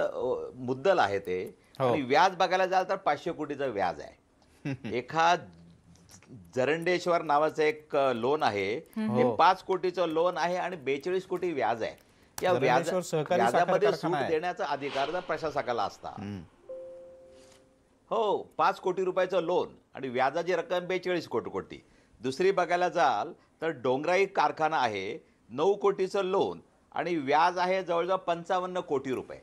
मुद्दल आहे ते हो. आणि व्याज बघायला जाल तर पाचशे कोटीचं व्याज आहे *laughs* एका जरंडेश्वर नावाचं एक लोन आहे. ते हो. पाच कोटीचं लोन आहे आणि बेचाळीस कोटी व्याज आहे या व्याज जरंडेश्वर सहकारी साखर व्याजामध्ये सूट. देण्याचा अधिकार प्रशासकाला असता. हो पाच कोटी रुपयाचं लोन आणि व्याजाची रक्कम बेचाळीस कोटी कोटी. दुसरी बघायला जाल तर डोंगराई कारखाना आहे नऊ कोटीचं लोन आणि व्याज आहे जवळजवळ पंचावन्न कोटी रुपये.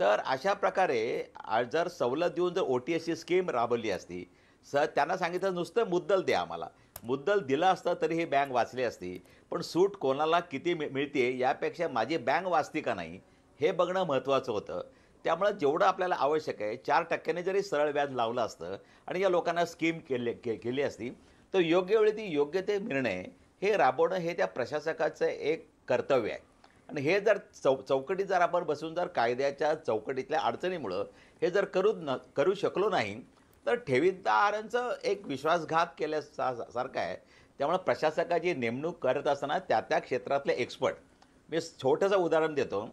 तर अशा प्रकारे जर सवलत देऊन जर ओ टी एसची स्कीम राबवली असती सर त्यांना सांगितलं नुसतं मुद्दल द्या आम्हाला. मुद्दल दिला असता तरी हे बँक वाचली असती. पण सूट कोणाला किती मि मिळते यापेक्षा माझी बँक वाचती का नाही हे बघणं महत्त्वाचं होतं. त्यामुळं जेवढं आपल्याला आवश्यक आहे चार टक्क्याने जरी सरळ व्याज लावलं असतं आणि या लोकांना स्कीम केले के केली असती तर योग्य वेळी ती योग्य ते निर्णय हे राबवणं हे त्या प्रशासकाचं एक कर्तव्य आहे. आणि हे जर चौ चौकटीत जर आपण बसून जर कायद्याच्या चौकटीतल्या अडचणीमुळं हे जर करू न करू शकलो नाही तर ठेवीदारांचं एक विश्वासघात केल्यासारखं आहे. त्यामुळे प्रशासकाची नेमणूक करत असताना त्या त्या क्षेत्रातले एक्सपर्ट मी छोटंसं उदाहरण देतो.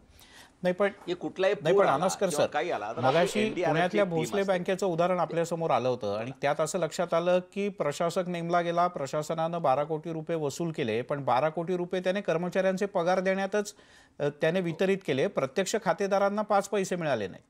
नाही पण कुठलाही नाही पण अनास्कर सर काही आला मगाशी पुण्यातल्या भोसले. बँकेचं उदाहरण आपल्यासमोर आलं होतं आणि त्यात असं लक्षात आलं की प्रशासक नेमला गेला प्रशासनानं बारा कोटी रुपये वसूल केले पण बारा कोटी रुपये त्याने कर्मचाऱ्यांचे पगार देण्यातच त्याने वितरित केले. प्रत्यक्ष खातेदारांना पाच पैसे मिळाले नाही.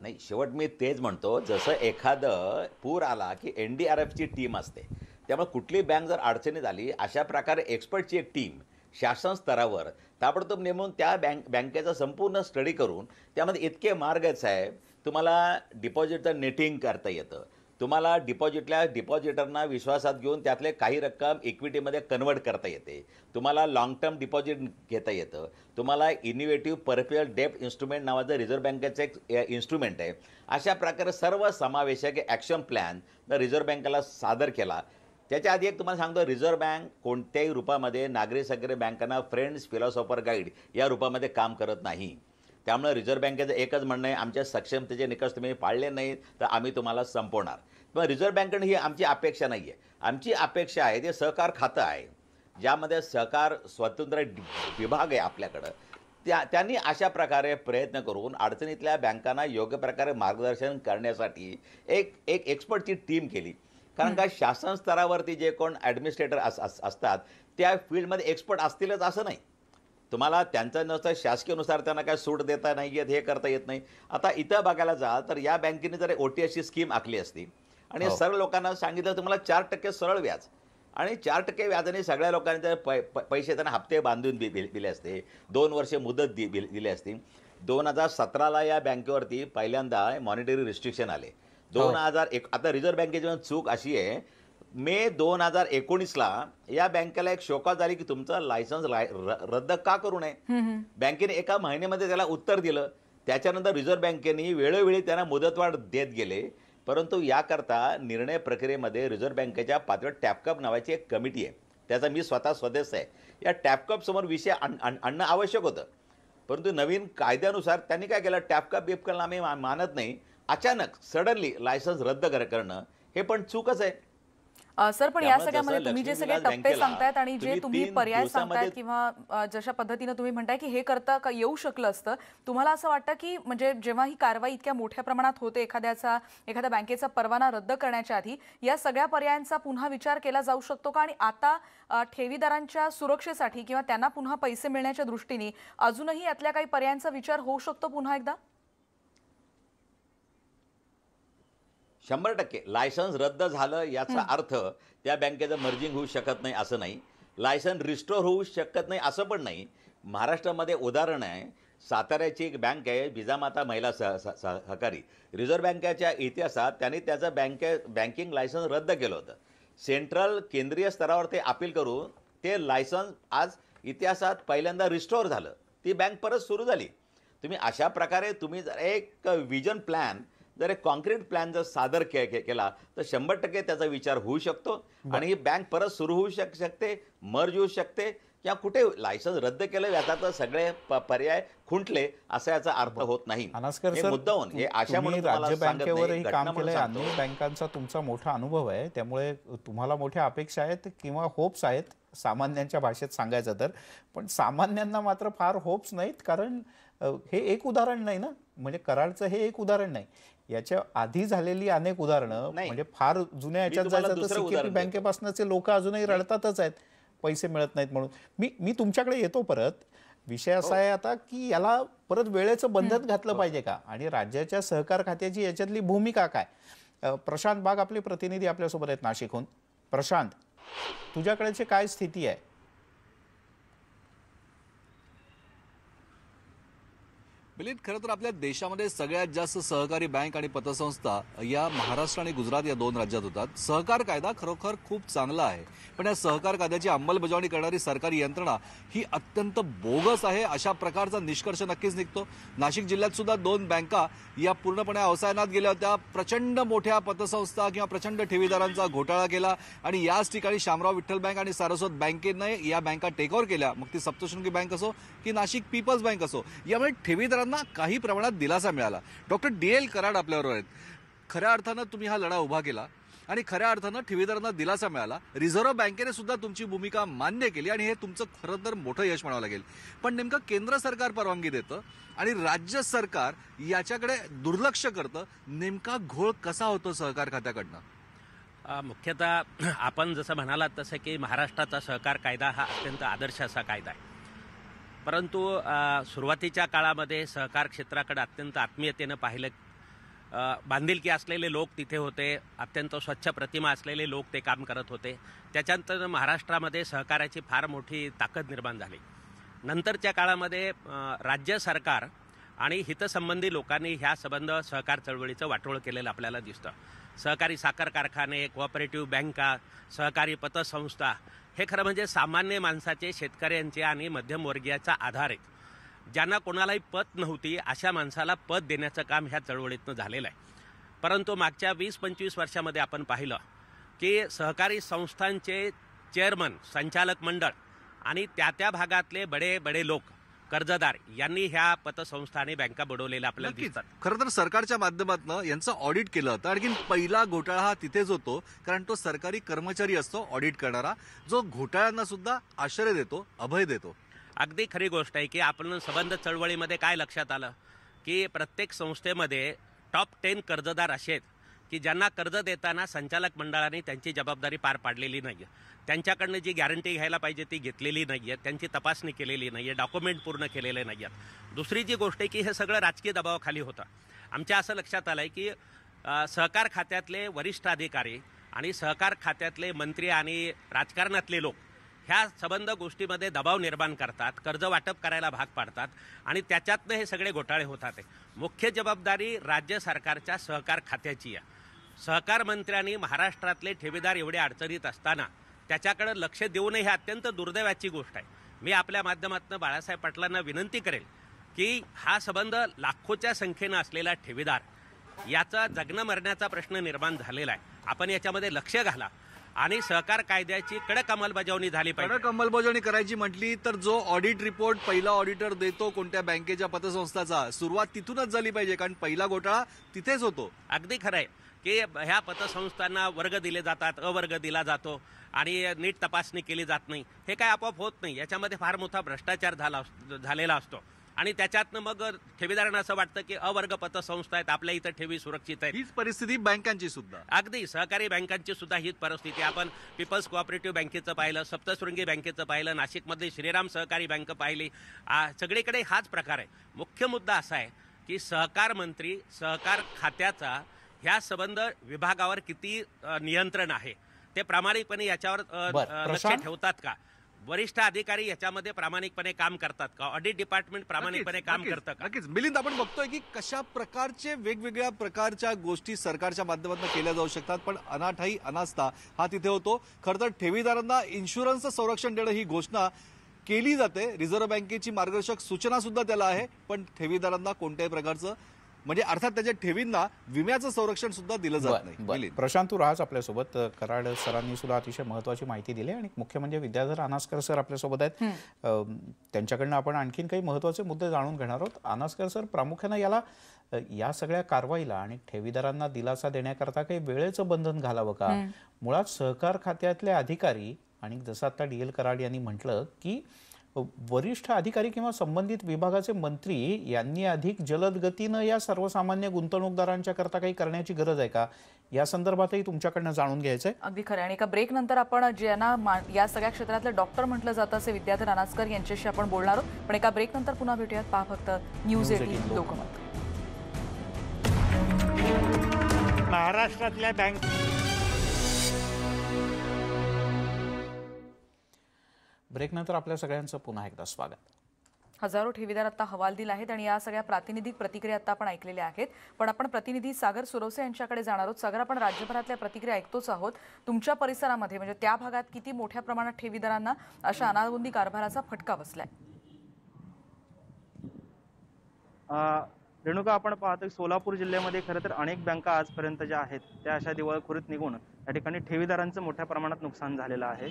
नाही शेवट मी तेच म्हणतो जसं एखादं पूर आला की एन डी आर एफची टीम असते त्यामुळे कुठली बँक जर अडचणीत आली अशा प्रकारे एक्सपर्टची एक टीम शासन स्तरावर ताबडतोब नेमून त्या बँक बँकेचा संपूर्ण स्टडी करून त्यामध्ये इतके मार्ग आहेत साहेब तुम्हाला डिपॉझिटचं नेटिंग करता येतं. तुम्हाला डिपॉझिटल्या डिपॉझिटरना विश्वासात घेऊन त्यातले काही रक्कम इक्विटीमध्ये कन्वर्ट करता येते. तुम्हाला लाँग टर्म डिपॉझिट घेता येतं. तुम्हाला इनिव्हेटिव्ह परफ्युअल डेप्ट इन्स्ट्रुमेंट नावाचं रिझर्व्ह बँकेचं एक इन्स्ट्रुमेंट आहे. अशा प्रकारे सर्व समावेशक ॲक्शन प्लॅन रिझर्व्ह बँकेला सादर केला. त्याच्या आधी एक तुम्हाला सांगतो रिझर्व्ह बँक कोणत्याही रूपामध्ये नागरी सगळे बँकांना फ्रेंड्स फिलॉसॉफर गाईड या रूपामध्ये काम करत नाही. त्यामुळे रिझर्व्ह बँकेचं एकच म्हणणं आहे आमच्या सक्षमतेचे निकष तुम्ही पाळले नाहीत तर आम्ही तुम्हाला संपवणार. पण रिझर्व्ह बँकेनं ही आमची अपेक्षा नाही आहे आमची अपेक्षा आहे ते सहकार खातं आहे. ज्यामध्ये सहकार स्वतंत्र विभाग आहे आपल्याकडं. त्या त्यांनी अशा प्रकारे प्रयत्न करून अडचणीतल्या बँकांना योग्य प्रकारे मार्गदर्शन करण्यासाठी एक एक एक्सपर्टची टीम केली. कारण का शासन स्तरावरती जे कोण ॲडमिनिस्ट्रेटर अस अस- असतात त्या फील्डमध्ये एक्सपर्ट असतीलच असं नाही. तुम्हाला त्यांचं नसतं शासकीयनुसार त्यांना काय सूट देता नाही येत हे करता येत नाही. आता इथं बघायला जा तर या बँकेने जर ओ टी एसची स्कीम आखली असती आणि हो. सर्व लोकांना सांगितलं तुम्हाला चार टक्के सरळ व्याज. आणि चार टक्के व्याजाने सगळ्या लोकांनी पै पैसे त्यांना हप्ते बांधून दि- दिले असते. दोन वर्षे मुदत दि दिली दिली असती. दोन हजार सतराला या बँकेवरती पहिल्यांदा मॉनिटरी रिस्ट्रिक्शन आले. दोन हो. हजार एक आता रिझर्व्ह बँकेची चूक अशी आहे मे दोन हजार एकोणीसला या बँकेला एक शोका झाली की तुमचं लायसन्स लाय र- रद्द का करू नये? बँकेने एका महिन्यामध्ये त्याला उत्तर दिलं. त्याच्यानंतर रिझर्व्ह बँकेने वेळोवेळी त्यांना मुदतवाढ देत गेले. परंतु याकरता निर्णय प्रक्रियेमध्ये रिझर्व्ह बँकेच्या पातळीवर टॅपकप नावाची एक कमिटी आहे. त्याचा मी स्वतः सदस्य आहे. या टॅपकपसमोर विषय आण- आण- आणणं आवश्यक होतं. परंतु नवीन कायद्यानुसार त्यांनी काय केलं? टॅपकप बिपकअपला आम्ही मा- मानत नाही. अचानक सडनली लायसन्स रद्द कर- करणं हे पण चूकच आहे. सर पण या सगळ्यामध्ये तुम्ही जे सगळे टप्पे सांगतायत आणि जे तुम्ही पर्याय सांगतायत किंवा जशा पद्धतीनं तुम्ही म्हणताय की हे करता का येऊ शकलं असतं. तुम्हाला असं वाटतं की म्हणजे जेव्हा ही कारवाई इतक्या मोठ्या प्रमाणात होते एखाद्याचा एखाद्या बँकेचा परवाना रद्द करण्याच्या आधी या सगळ्या पर्यायांचा पुन्हा विचार केला जाऊ शकतो का? आणि आता ठेवीदारांच्या सुरक्षेसाठी किंवा त्यांना पुन्हा पैसे मिळण्याच्या दृष्टीने अजूनही यातल्या काही पर्यायांचा विचार होऊ शकतो पुन्हा एकदा? शंभर टक्के. लायसन्स रद्द झालं याचा अर्थ त्या बँकेचं मर्जिंग होऊ शकत नाही असं नाही. लायसन रिस्टोर होऊ शकत नाही असं पण नाही. महाराष्ट्रामध्ये उदाहरण आहे. साताऱ्याची एक बँक आहे जिजामाता महिला सह- सहकारी. रिझर्व्ह बँकेच्या इतिहासात त्यांनी त्याचं बँके बँकिंग लायसन्स रद्द केलं होतं. सेंट्रल केंद्रीय स्तरावर ते अपील करून ते लायसन्स आज इतिहासात पहिल्यांदा रिस्टोअर झालं. ती बँक परत सुरू झाली. तुम्ही अशा प्रकारे तुम्ही जर एक विजन प्लॅन जर एक कॉन्क्रीट प्लॅन जर सादर के के- केला तर शंभर टक्के त्याचा विचार होऊ शकतो. आणि ही बँक परत सुरू होऊ शक शकते मर्ज होऊ शकते किंवा कुठे लायसन्स रद्द केलं याचा तर सगळे पर्याय खुंटले असा याचा अर्थ होत नाही. हे हे आशा म्हणून राज्य बँकेवरही काम केलंय. अन्य बँकांचा तुमचा मोठा अनुभव आहे त्यामुळे तुम्हाला मोठ्या अपेक्षा आहेत किंवा होप्स आहेत सामान्यांच्या भाषेत सांगायचं तर. पण सामान्यांना मात्र फार होप्स नाहीत कारण हे एक उदाहरण नाही ना? म्हणजे कराडचं हे एक उदाहरण नाही. याच्या आधी झालेली अनेक उदाहरणं म्हणजे फार जुन्या याच्यात जायचं तर दुसरं सिक्युरिटी. बँकेपासूनचे लोक अजूनही रडतातच आहेत पैसे मिळत नाहीत म्हणून. मी मी तुमच्याकडे येतो परत. विषय असा आहे आता की याला परत वेळेचं बंधन घातलं पाहिजे का? आणि राज्याच्या सहकार खात्याची याच्यातली भूमिका काय? प्रशांत बाग आपले प्रतिनिधी आपल्यासोबत आहेत नाशिकहून. प्रशांत तुझ्याकडेची काय स्थिती आहे? मिलिंद खरं तर आपल्या देशामध्ये सगळ्यात जास्त सहकारी बँक आणि पतसंस्था या महाराष्ट्र आणि गुजरात या दोन राज्यात होतात. सहकार कायदा खरोखर खूप चांगला आहे. पण या सहकार कायद्याची अंमलबजावणी करणारी सरकारी यंत्रणा ही अत्यंत बोगस आहे अशा प्रकारचा निष्कर्ष नक्कीच निघतो. नाशिक जिल्ह्यात सुद्धा दोन बँका या पूर्णपणे अवसायनात गेल्या होत्या. प्रचंड मोठ्या पतसंस्था किंवा प्रचंड ठेवीदारांचा घोटाळा केला आणि याच ठिकाणी शामराव विठ्ठल बँक आणि सारस्वत बँकेने या बँका टेकओव्हर केल्या. मग ती सप्तशृंगी बँक असो की नाशिक पीपल्स बँक असो. यामुळे ठेवीदारांना काही प्रमाणात दिलासा मिळाला. डॉक्टर डी एल कराड आपल्याबरोबर आहेत. खऱ्या अर्थानं तुम्ही हा लढा उभा केला आणि खऱ्या अर्थानं ठेवीदारांना दिलासा मिळाला. रिझर्व्ह बँकेने सुद्धा तुमची भूमिका मान्य केली आणि हे तुमचं खरं तर मोठं यश म्हणावं लागेल. पण नेमकं केंद्र सरकार परवानगी देतं आणि राज्य सरकार याच्याकडे दुर्लक्ष करतं. नेमका घोळ कसा होतो सहकार खात्याकडनं? मुख्यतः आपण जसं म्हणालात तसं की महाराष्ट्राचा सहकार कायदा हा अत्यंत आदर्श असा कायदा आहे. परंतु सुरुवातीच्या काळामध्ये सहकार क्षेत्राकडे अत्यंत आत्मीयतेनं पाहिलं बांधिलकी असलेले लोक तिथे होते अत्यंत स्वच्छ प्रतिमा असलेले लोक ते काम करत होते. त्याच्यानंतर महाराष्ट्रामध्ये सहकाराची फार मोठी ताकद निर्माण झाली. नंतरच्या काळामध्ये राज्य सरकार आणि हितसंबंधी लोकांनी ह्या संबंध सहकार चळवळीचं वाटोळ केलेलं आपल्याला दिसतं. सहकारी साखर कारखाने कोऑपरेटिव्ह बँका सहकारी पतसंस्था हे खरं म्हणजे सामान्य माणसाचे शेतकऱ्यांचे आणि मध्यमवर्गीयाचा आधार आहे ज्यांना कोणालाही पत नव्हती अशा माणसाला पत देण्याचं काम ह्या चळवळीतनं झालेलं आहे. परंतु मागच्या वीस पंचवीस वर्षामध्ये आपण पाहिलं की सहकारी संस्थांचे चेअरमन संचालक मंडळ आणि त्या त्या भागातले बडे बडे लोक कर्जदार यांनी ह्या पतसंस्था आणि बँका बुडवलेल्या आपल्याला दिसतात. खरं तर सरकारच्या माध्यमातून यांचं ऑडिट केलं होतं. आणखी पहिला घोटाळा हा तिथेच होतो कारण तो सरकारी कर्मचारी असतो ऑडिट करणारा. जो घोटाळ्यांना सुद्धा आश्रय देतो अभय देतो. अगदी खरी गोष्ट आहे की आपण संबंध चळवळीमध्ये काय लक्षात आलं? की प्रत्येक संस्थेमध्ये टॉप टेन कर्जदार असे आहेत. की ज्यांना कर्ज देताना संचालक मंडळाने त्यांची जबाबदारी पार पाडलेली नाही आहे त्यांच्याकडनं जी गॅरंटी घ्यायला पाहिजे ती घेतलेली नाही आहे त्यांची तपासणी केलेली नाही आहे डॉक्युमेंट पूर्ण केलेले नाही आहेत दुसरी जी गोष्ट आहे की हे सगळं राजकीय दबावाखाली होतं. आमच्या असं लक्षात आलं आहे की सहकार खात्यातले वरिष्ठ अधिकारी आणि सहकार खात्यातले मंत्री आणि राजकारणातले लोक ह्या संबंध गोष्टीमध्ये दबाव निर्माण करतात कर्ज वाटप करायला भाग पाडतात आणि त्याच्यातनं हे सगळे घोटाळे होतात. मुख्य जबाबदारी राज्य सरकारच्या सहकार खात्याची आहे. सहकार मंत्र्यांनी महाराष्ट्रातले ठेवीदार एवढे अडचणीत असताना त्याच्याकडे लक्ष देऊ नये ही अत्यंत दुर्दैवाची गोष्ट आहे. मी आपल्या माध्यमातून बाळासाहेब पाटलांना विनंती करेल की हा संबंध लाखोच्या संख्येनं असलेला ठेवीदार याचा जगणं मरण्याचा प्रश्न निर्माण झालेला आहे. आपण याच्यामध्ये लक्ष घाला आणि सहकार कायद्याची कडक अंमलबजावणी झाली पाहिजे. कडक अंमलबजावणी करायची म्हटली तर जो ऑडिट रिपोर्ट पहिला ऑडिटर देतो कोणत्या बँकेच्या पतसंस्थाचा सुरुवात तिथूनच झाली पाहिजे कारण पहिला घोटाळा तिथेच होतो. अगदी खरं आहे. की ह्या पतसंस्थांना वर्ग दिले जातात अवर्ग दिला जातो आणि नीट तपासणी केली जात नाही. हे काय आपोआप होत नाही. याच्यामध्ये फार मोठा भ्रष्टाचार झाला अस- झालेला असतो. आणि त्याच्यातनं मग ठेवीदारांना असं वाटतं की अवर्ग पतसंस्था आहेत आपल्या इथं ठेवी सुरक्षित आहे हीच परिस्थिती बँकांची सुद्धा. अगदी सहकारी बँकांची सुद्धा हीच परिस्थिती. आपण पीपल्स कोऑपरेटिव्ह बँकेचं पाहिलं सप्तशृंगी बँकेचं पाहिलं नाशिकमध्ये श्रीराम सहकारी बँक पाहिली. सगळीकडे हाच प्रकार आहे. मुख्य मुद्दा असा आहे की सहकार मंत्री सहकार खात्याचा ह्या संबंध विभागावर किती नियंत्रण आहे ते प्रामाणिकपणे याच्यावर लक्ष? ठेवतात का? वरिष्ठ अधिकारी याच्यामध्ये प्रामाणिकपणे काम करतात का? ऑडिट डिपार्टमेंट प्रामाणिकपणे काम करतं का? नक्कीच. मिलिंद आपण बघतोय की कशा प्रकारचे वेगवेगळ्या प्रकारच्या गोष्टी सरकारच्या माध्यमातून केल्या जाऊ शकतात पण अनाठाई अनास्था हा तिथे होतो. खरं तर ठेवीदारांना इन्शुरन्सचं संरक्षण देणं ही घोषणा केली जाते. रिझर्व्ह बँकेची मार्गदर्शक सूचना सुद्धा त्याला आहे पण ठेवीदारांना कोणत्याही प्रकारचं म्हणजे अर्थात त्याच्या ठेवींना विम्याचं संरक्षण सुद्धा दिलं जात नाही. प्रशांत राज आपल्यासोबत. अ, कराड सरांनी सुद्धा अतिशय महत्वाची माहिती दिली आणि मुख्य म्हणजे विद्याधर अनास्कर सर आपल्यासोबत आहेत. त्यांच्याकडनं आपण आणखीन काही महत्त्वाचे मुद्दे जाणून घेणार आहोत. अनास्कर सर प्रामुख्यानं याला या सगळ्या कारवाईला आणि ठेवीदारांना दिलासा देण्याकरता काही वेळेचं बंधन घालावं का. मुळात सहकार खात्यातले अधिकारी आणि जसं आता डी एल कराड यांनी म्हटलं की वरिष्ठ अधिकारी किंवा संबंधित विभागाचे मंत्री यांनी अधिक जलद गतीनं या सर्वसामान्य गुंतवणूकदारांच्या करता काही करण्याची गरज आहे का? या संदर्भातही तुमच्याकडनं जाणून घ्यायचंय. अगदी खरं आहे. आणि एका ब्रेक नंतर आपण ज्यांना मा- या सगळ्या क्षेत्रातले डॉक्टर म्हटलं जातं असे विद्याधर अनास्कर यांच्याशी आपण बोलणार आहोत. पण एका ब्रेक नंतर पुन्हा भेटूयात. पहा फक्त न्यूज एटीन 18 लोकमत. महाराष्ट्रातल्या बँक ब्रेकनंतर आपल्या सगळ्यांचं पुन्हा एकदा स्वागत. हजारो ठेवीदार आता हवालदिल आहेत आणि या सगळ्या प्रातिनिधिक प्रतिक्रिया आता आपण ऐकलेल्या आहेत. पण आपण प्रतिनिधी सागर सुरवसे यांच्याकडे जाणार आहोत. सागर आपण राज्यभरातल्या प्रतिक्रिया ऐकतोच आहोत. तुमच्या परिसरामध्ये म्हणजे त्या भागात किती मोठ्या प्रमाणात ठेवीदारांना अशा अनागोंदी कारभाराचा फटका बसलाय? अ, रेणुका आपण पाहतो की सोलापूर जिल्ह्यामध्ये खरं तर अनेक बँका आजपर्यंत ज्या आहेत त्या अशा दिवाळखोरीत निघून या ठिकाणी ठेवीदारांचं मोठ्या प्रमाणात नुकसान झालेलं आहे.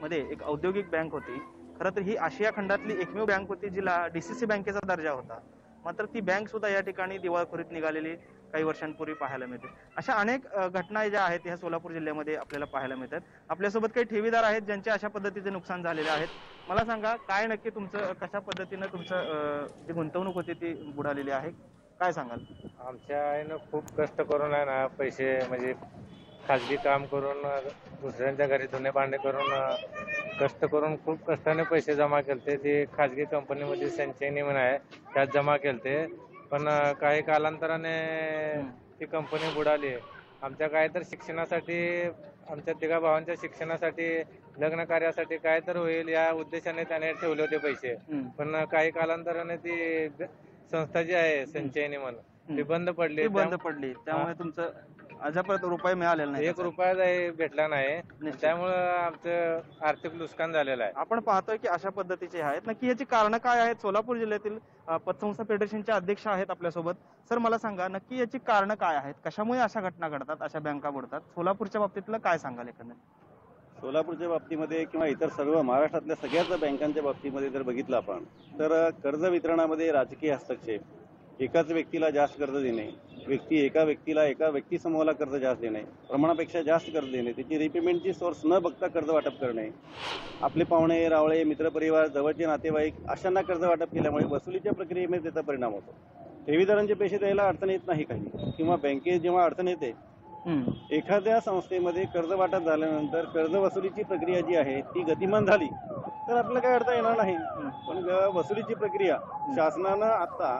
मध्ये एक औद्योगिक बँक होती. खरं तर ही आशिया खंडातली एकमेव बँक होती जिला डीसीसी बँकेचा दर्जा होता. मात्र ती बँक सुद्धा या ठिकाणी दिवाळखोरीत निघालेली काही वर्षांपूर्वी पाहायला मिळते. अशा अनेक घटना ज्या आहेत ह्या सोलापूर जिल्ह्यामध्ये आपल्याला पाहायला मिळतात. आपल्यासोबत काही ठेवीदार आहेत ज्यांचे अशा पद्धतीचे नुकसान झालेले आहेत. मला सांगा काय नक्की तुमचं कशा पद्धतीनं तुमचं जी गुंतवणूक होती ती बुडालेली आहे? काय सांगाल? आमच्या आईनं खूप कष्ट करून आहे ना पैसे म्हणजे खाजगी काम करून दुसऱ्यांच्या घरी धुणे भांडे करून कष्ट करून खूप कष्टाने पैसे जमा केलते. ते खाजगी कंपनीमध्ये संचयनी म्हणून आहे त्यात जमा केलते. पण काही कालांतराने ती कंपनी बुडाली. आमच्या काय तर शिक्षणासाठी आमच्या तिघा भावांच्या शिक्षणासाठी लग्न कार्यासाठी काय तर होईल या उद्देशाने त्याने ठेवले होते पैसे. पण काही कालांतराने ती संस्था जी आहे संचयनी म्हणून ती बंद पडली. बंद पडली. त्यामुळे. तुमचं अजापर्यंत रुपये मिळालेला नाही एक रुपया जाई भेटला नाही. त्यामुळं आमचं आर्थिक नुकसान झालेलं आहे. आपण पाहतोय की अशा पद्धतीचे आहेत. नक्की याची कारणं काय आहेत? सोलापूर जिल्ह्यातील अ, पतसंस्था फेडरेशनचे अध्यक्ष आहेत आपल्यासोबत. सर मला सांगा नक्की याची कारणं काय आहेत? कशामुळे अशा घटना घडतात अशा बँका बुडतात? सोलापूरच्या बाबतीतलं काय सांगाल एकंदरीत? सोलापूरच्या बाबतीमध्ये किंवा इतर सर्व महाराष्ट्रातल्या सगळ्याच बँकांच्या बाबतीमध्ये जर बघितलं आपण तर कर्ज वितरणामध्ये राजकीय हस्तक्षेप एकाच व्यक्तीला जास्त कर्ज देणे व्यक्ती एका व्यक्तीला एका व्यक्ती समूहाला कर्ज जास्त देणे प्रमाणापेक्षा जास्त कर्ज देणे त्याची रिपेमेंटची सोर्स न बघता कर्ज वाटप करणे आपले पाहुणे रावळे मित्रपरिवार जवळचे नातेवाईक अशांना कर्ज वाटप केल्यामुळे वसुलीच्या प्रक्रियेमध्ये त्याचा परिणाम होतो. ठेवीदारांचे पैसे द्यायला अडचण येत नाही काही. किंवा बँकेत जेव्हा अडचण येते एखाद्या संस्थेमध्ये कर्ज वाटप झाल्यानंतर कर्ज वसुलीची प्रक्रिया जी आहे ती गतिमान झाली तर आपल्याला काय अडचण येणार नाही. पण वसुलीची प्रक्रिया शासनानं आता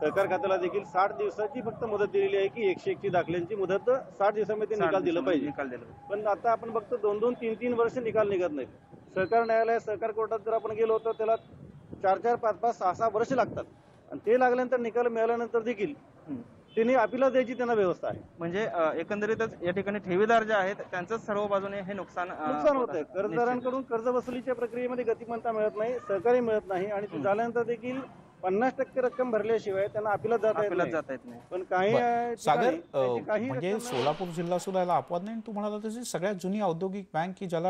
सहकार खात्याला देखील साठ दिवसाची फक्त मुदत दिलेली आहे की एकशे एकशे दाखल्यांची मुदत साठ दिवसामध्ये निकाल दिला पाहिजे. निकाल दिला पण आता आपण बघतो दोन दोन तीन तीन वर्ष निकाल निघत नाहीत. सहकार न्यायालय सहकार कोर्टात जर आपण गेलो तर त्याला चार चार पाच पाच सहा सहा वर्ष लागतात. आणि ते लागल्यानंतर निकाल मिळाल्यानंतर देखील त्यांनी अपिला द्यायची त्यांना व्यवस्था आहे. म्हणजे अ, एकंदरीतच या ठिकाणी ठेवीदार जे आहेत त्यांचं सर्व बाजूने हे नुकसान अ, नुकसान होत आहे. कर्जदारांकडून कर्ज वसुलीच्या प्रक्रियेमध्ये गतिमानता मिळत नाही सहकारी मिळत नाही आणि ते झाल्यानंतर देखील पन्नास टक्के रक्कम भरल्याशिवाय त्यांना अपिलात जाता येत अपिलात नाही. जाता येत नाही. पण काही बरं. अं, सागर ठिकाणी त्याची अ, काही म्हणजे रक्कम- सोलापूर जिल्हा सुद्धा याला अपवाद नाही. आणि तू म्हणाला तशी सगळ्यात जुनी औद्योगिक बँक की ज्याला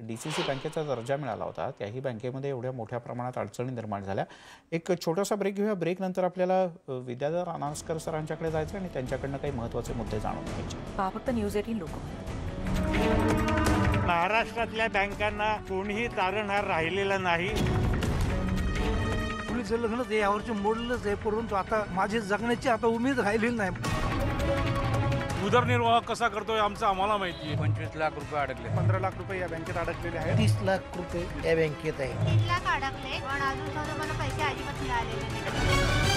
डीसीसी बँकेचा दर्जा मिळाला होता त्याही बँकेमध्ये एवढ्या मोठ्या प्रमाणात अडचणी निर्माण झाल्या. एक छोटासा ब्रेक घेऊया. ब्रेक नंतर आपल्याला अ, विद्याधर अनास्कर सरांच्याकडे जायचं आणि त्यांच्याकडनं काही महत्त्वाचे मुद्दे जाणून घ्यायचे पहा फक्त न्यूज एटीन लोक. महाराष्ट्रातल्या बँकांना कोणीही तारणहार राहिलेला नाही. पोलीस लग्नच यावरची मोडलंच आहे परंतु आता माझी जगण्याची आता उमेद राहिलेली नाही. उदरनिर्वाह कसा करतोय आमचं आम्हाला माहिती आहे. पंचवीस लाख रुपये अडकले. पंधरा लाख रुपये या बँकेत अडकलेले आहेत. तीस लाख रुपये या बँकेत आहे. तीन लाख अडकले पण अजून मला पैसे अजिबात मिळालेले नाही.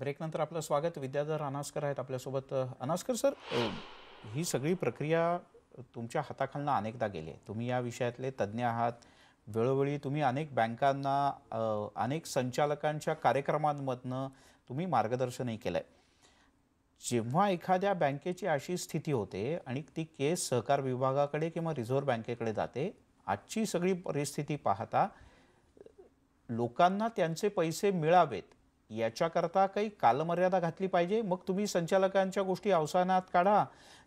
ब्रेकनंतर आपलं स्वागत. विद्याधर अनास्कर आहेत आपल्यासोबत. अनास्कर सर अ, ही सगळी प्रक्रिया तुमच्या हाताखालनं अनेकदा गेली आहे. तुम्ही या विषयातले तज्ज्ञ आहात. वेळोवेळी तुम्ही अनेक बँकांना अनेक संचालकांच्या कार्यक्रमांमधनं तुम्ही मार्गदर्शनही केलं आहे जेव्हा एखाद्या बँकेची अशी स्थिती होते आणि ती केस सहकार विभागाकडे किंवा रिझर्व्ह बँकेकडे जाते आजची सगळी परिस्थिती पाहता लोकांना त्यांचे पैसे मिळावेत याच्याकरता काही कालमर्यादा घातली पाहिजे. मग तुम्ही संचालकांच्या गोष्टी अवसानात काढा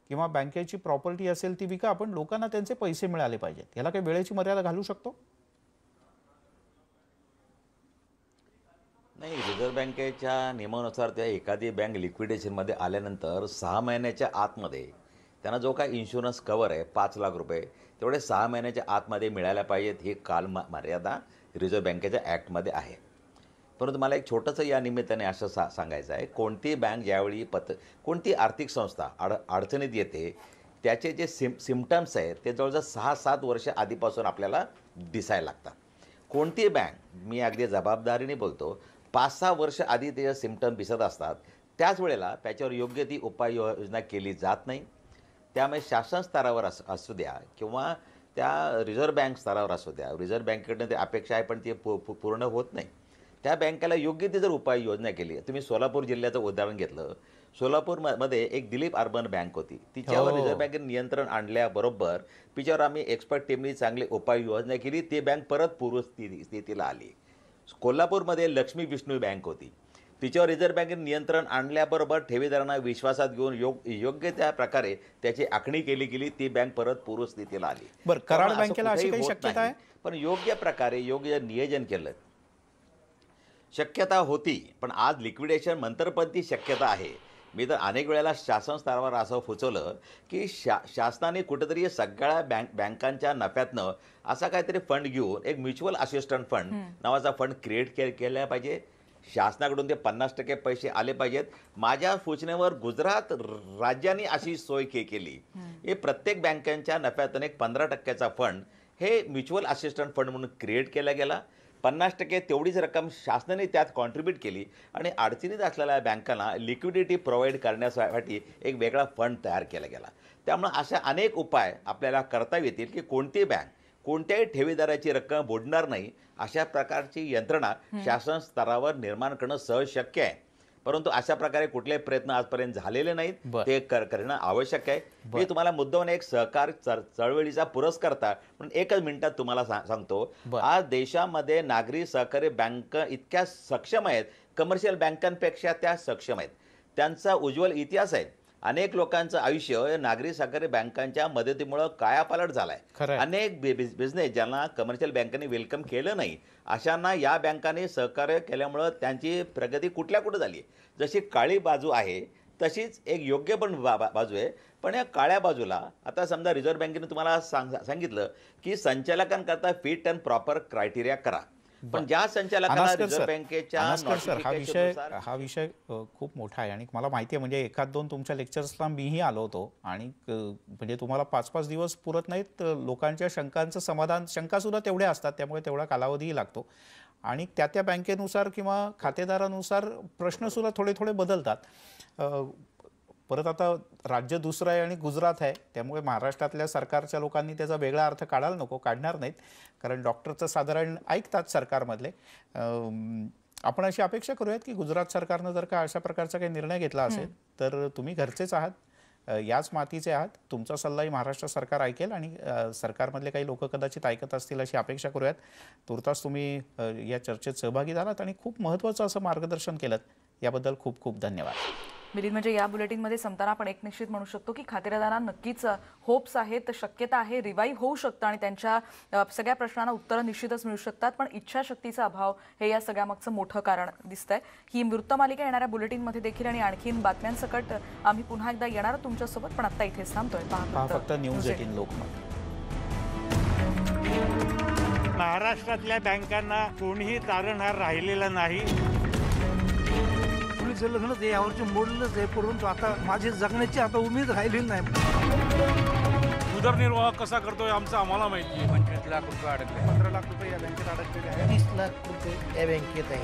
किंवा बँकेची प्रॉपर्टी असेल ती विका पण लोकांना त्यांचे पैसे मिळाले पाहिजेत. याला काही वेळेची मर्यादा घालू शकतो? नाही रिझर्व्ह बँकेच्या नियमानुसार त्या एखादी बँक लिक्विडेशनमध्ये आल्यानंतर सहा महिन्याच्या आतमध्ये त्यांना जो काय इन्शुरन्स कवर आहे पाच लाख रुपये तेवढे सहा महिन्याच्या आतमध्ये मिळायला पाहिजेत ही काल म- मर्यादा रिझर्व्ह बँकेच्या ॲक्टमध्ये आहे. परंतु मला एक छोटंसं या निमित्ताने असं सा सांगायचं आहे. कोणती बँक ज्यावेळी पत कोणती आर्थिक संस्था अड अडचणीत येते त्याचे जे सिम सिमटम्स आहेत ते जवळजवळ सहा सात वर्ष आधीपासून आपल्याला दिसायला लागतात. कोणती बँक मी अगदी जबाबदारीने बोलतो पाच सहा वर्ष आधी ते सिमटम दिसत असतात त्याच वेळेला त्याच्यावर योग्य ती उपाययोजना केली जात नाही. त्यामुळे शासन स्तरावर अस असू द्या किंवा त्या रिझर्व्ह बँक स्तरावर असू द्या. रिझर्व्ह बँकेकडनं ते अपेक्षा आहे पण ती पू- पूर्ण होत नाही. त्या बँकेला योग्य ती जर उपाययोजना केली तुम्ही सोलापूर जिल्ह्याचं उदाहरण घेतलं. सोलापूर म- मध्ये एक दिलीप अर्बन बँक होती. तिच्यावर हो. रिझर्व्ह बँकेने नियंत्रण आणल्याबरोबर तिच्यावर आम्ही एक्सपर्ट टीमनी चांगली उपाययोजना केली. ती बँक परत पूर्वस्थिती स्थितीला आली. कोल्हापूरमध्ये लक्ष्मी विष्णू बँक होती. तिच्यावर रिझर्व्ह बँकेने नियंत्रण आणल्याबरोबर ठेवीदारांना विश्वासात घेऊन योग योग्य त्या प्रकारे त्याची आखणी केली गेली. ती बँक परत पूर्वस्थितीला आली. बँकेला. पण योग्य प्रकारे योग्य नियोजन केलं. शक्यता होती पण आज लिक्विडेशन मंतरपंथी शक्यता आहे. मी तर अनेक वेळेला शासन स्तरावर असं सुचवलं की शा शासनाने कुठेतरी सगळ्या बँक बँकांच्या नफ्यातनं असा काहीतरी फंड घेऊन एक म्युच्युअल असिस्टंट फंड नावाचा फंड क्रिएट के केला पाहिजे. शासनाकडून ते पन्नास टक्के पैसे आले पाहिजेत. माझ्या सूचनेवर गुजरात राज्याने अशी सोय के केली. हे प्रत्येक बँकांच्या नफ्यातून एक पंधरा टक्क्याचा फंड हे म्युच्युअल असिस्टंट फंड म्हणून क्रिएट केला गेला. पन्नास टक्के तेवढीच रक्कम शासनाने त्यात कॉन्ट्रीब्यूट केली आणि अडचणीत असलेल्या बँकांना लिक्विडिटी प्रोव्हाइड करण्यासाठी एक वेगळा फंड तयार केला गेला. त्यामुळे अशा अनेक उपाय आपल्याला करता येतील की कोणती बँक कोणत्याही ठेवीदाराची रक्कम बुडणार नाही अशा प्रकारची यंत्रणा शासन स्तरावर निर्माण करणं सहज शक्य आहे. परंतु अशा प्रकारे कुठलेही प्रयत्न आजपर्यंत झालेले नाहीत. ते कर- करणं आवश्यक आहे. मी तुम्हाला मुद्दामून एक सहकार चळ- चळवळीचा पुरस्कर्ता म्हणून एकच मिनिटात तुम्हाला सांगतो. आज देशामध्ये नागरी सहकारी बँक इतक्या सक्षम आहेत. कमर्शियल बँकांपेक्षा त्या सक्षम आहेत. त्यांचा उज्ज्वल इतिहास आहे. अनेक लोकांचं आयुष्य हे नागरी सहकारी बँकांच्या मदतीमुळं कायापालट झालाय. खरं आहे. अनेक बि- बिज- बिझनेस ज्यांना कमर्शियल बँकांनी वेलकम केलं नाही अशांना या बँकांनी सहकार्य केल्यामुळं त्यांची प्रगती कुठल्या कुठं झाली? जशी काळी बाजू आहे तशीच एक योग्य पण बा- बाजू आहे. पण या काळ्या बाजूला आता समजा रिझर्व्ह बँकेने तुम्हाला सांग सांगितलं की संचालकांकरता फिट अँड प्रॉपर क्रायटेरिया करा. पण ज्या रिझर्व्ह सर बँकेच्या सर हा विषय हा विषय खूप मोठा आहे. आणि मला माहिती आहे म्हणजे एखाद दोन तुमच्या लेक्चर्सला मीही आलो होतो. आणि म्हणजे तुम्हाला पाच पाच दिवस पुरत नाहीत लोकांच्या शंकांचं समाधान शंकासुद्धा तेवढ्या असतात त्यामुळे तेवढा कालावधीही लागतो. आणि त्या त्या बँकेनुसार किंवा खातेदारानुसार प्रश्नसुद्धा थोडे थोडे बदलतात. परत आता राज्य दुसरं आहे आणि गुजरात आहे. त्यामुळे महाराष्ट्रातल्या सरकारच्या लोकांनी त्याचा वेगळा अर्थ काढायला नको काढणार नाहीत. कारण डॉक्टरचं साधारण ऐकतात सरकारमधले. आपण अशी अपेक्षा करूयात की गुजरात सरकारनं जर का अशा प्रकारचा काही निर्णय घेतला असेल तर तुम्ही घरचेच आहात. याच मातीचे आहात. तुमचा सल्लाही महाराष्ट्र सरकार ऐकेल आणि सरकारमधले काही लोक कदाचित ऐकत असतील अशी अपेक्षा करूयात. तुर्तास तुम्ही या चर्चेत सहभागी झालात आणि खूप महत्त्वाचं असं मार्गदर्शन केलं याबद्दल खूप खूप धन्यवाद. मिलिंद म्हणजे या बुलेटिनमध्ये संपताना आपण एक निश्चित म्हणू शकतो की खातेदारांना नक्कीच होप्स आहेत शक्यता आहे रिवाईव्ह होऊ शकतं आणि त्यांच्या सगळ्या प्रश्नांना उत्तरं निश्चितच मिळू शकतात. पण इच्छाशक्तीचा अभाव हे या सगळ्यामागचं मोठं कारण दिसतंय. ही वृत्तमालिका येणाऱ्या बुलेटिनमध्ये देखील आणि आणखीन बातम्यांसकट आम्ही पुन्हा एकदा येणार तुमच्यासोबत पण आता इथेच थांबतोय. पहा फक्त न्यूज 18. एटीन लोकमत. महाराष्ट्रातल्या बँकांना कोणीही तारणहार राहिलेला नाही. मुलीचं लग्न ते यावरचे मोडलंच आहे परंतु आता माझी जगण्याची आता उमेद राहिली नाही. उदरनिर्वाह कसा करतोय आमचं आम्हाला माहिती आहे. पंचवीस लाख रुपये अडकले. पंधरा लाख रुपये या बँकेत अडकलेले आहेत. तीस लाख रुपये या बँकेत आहे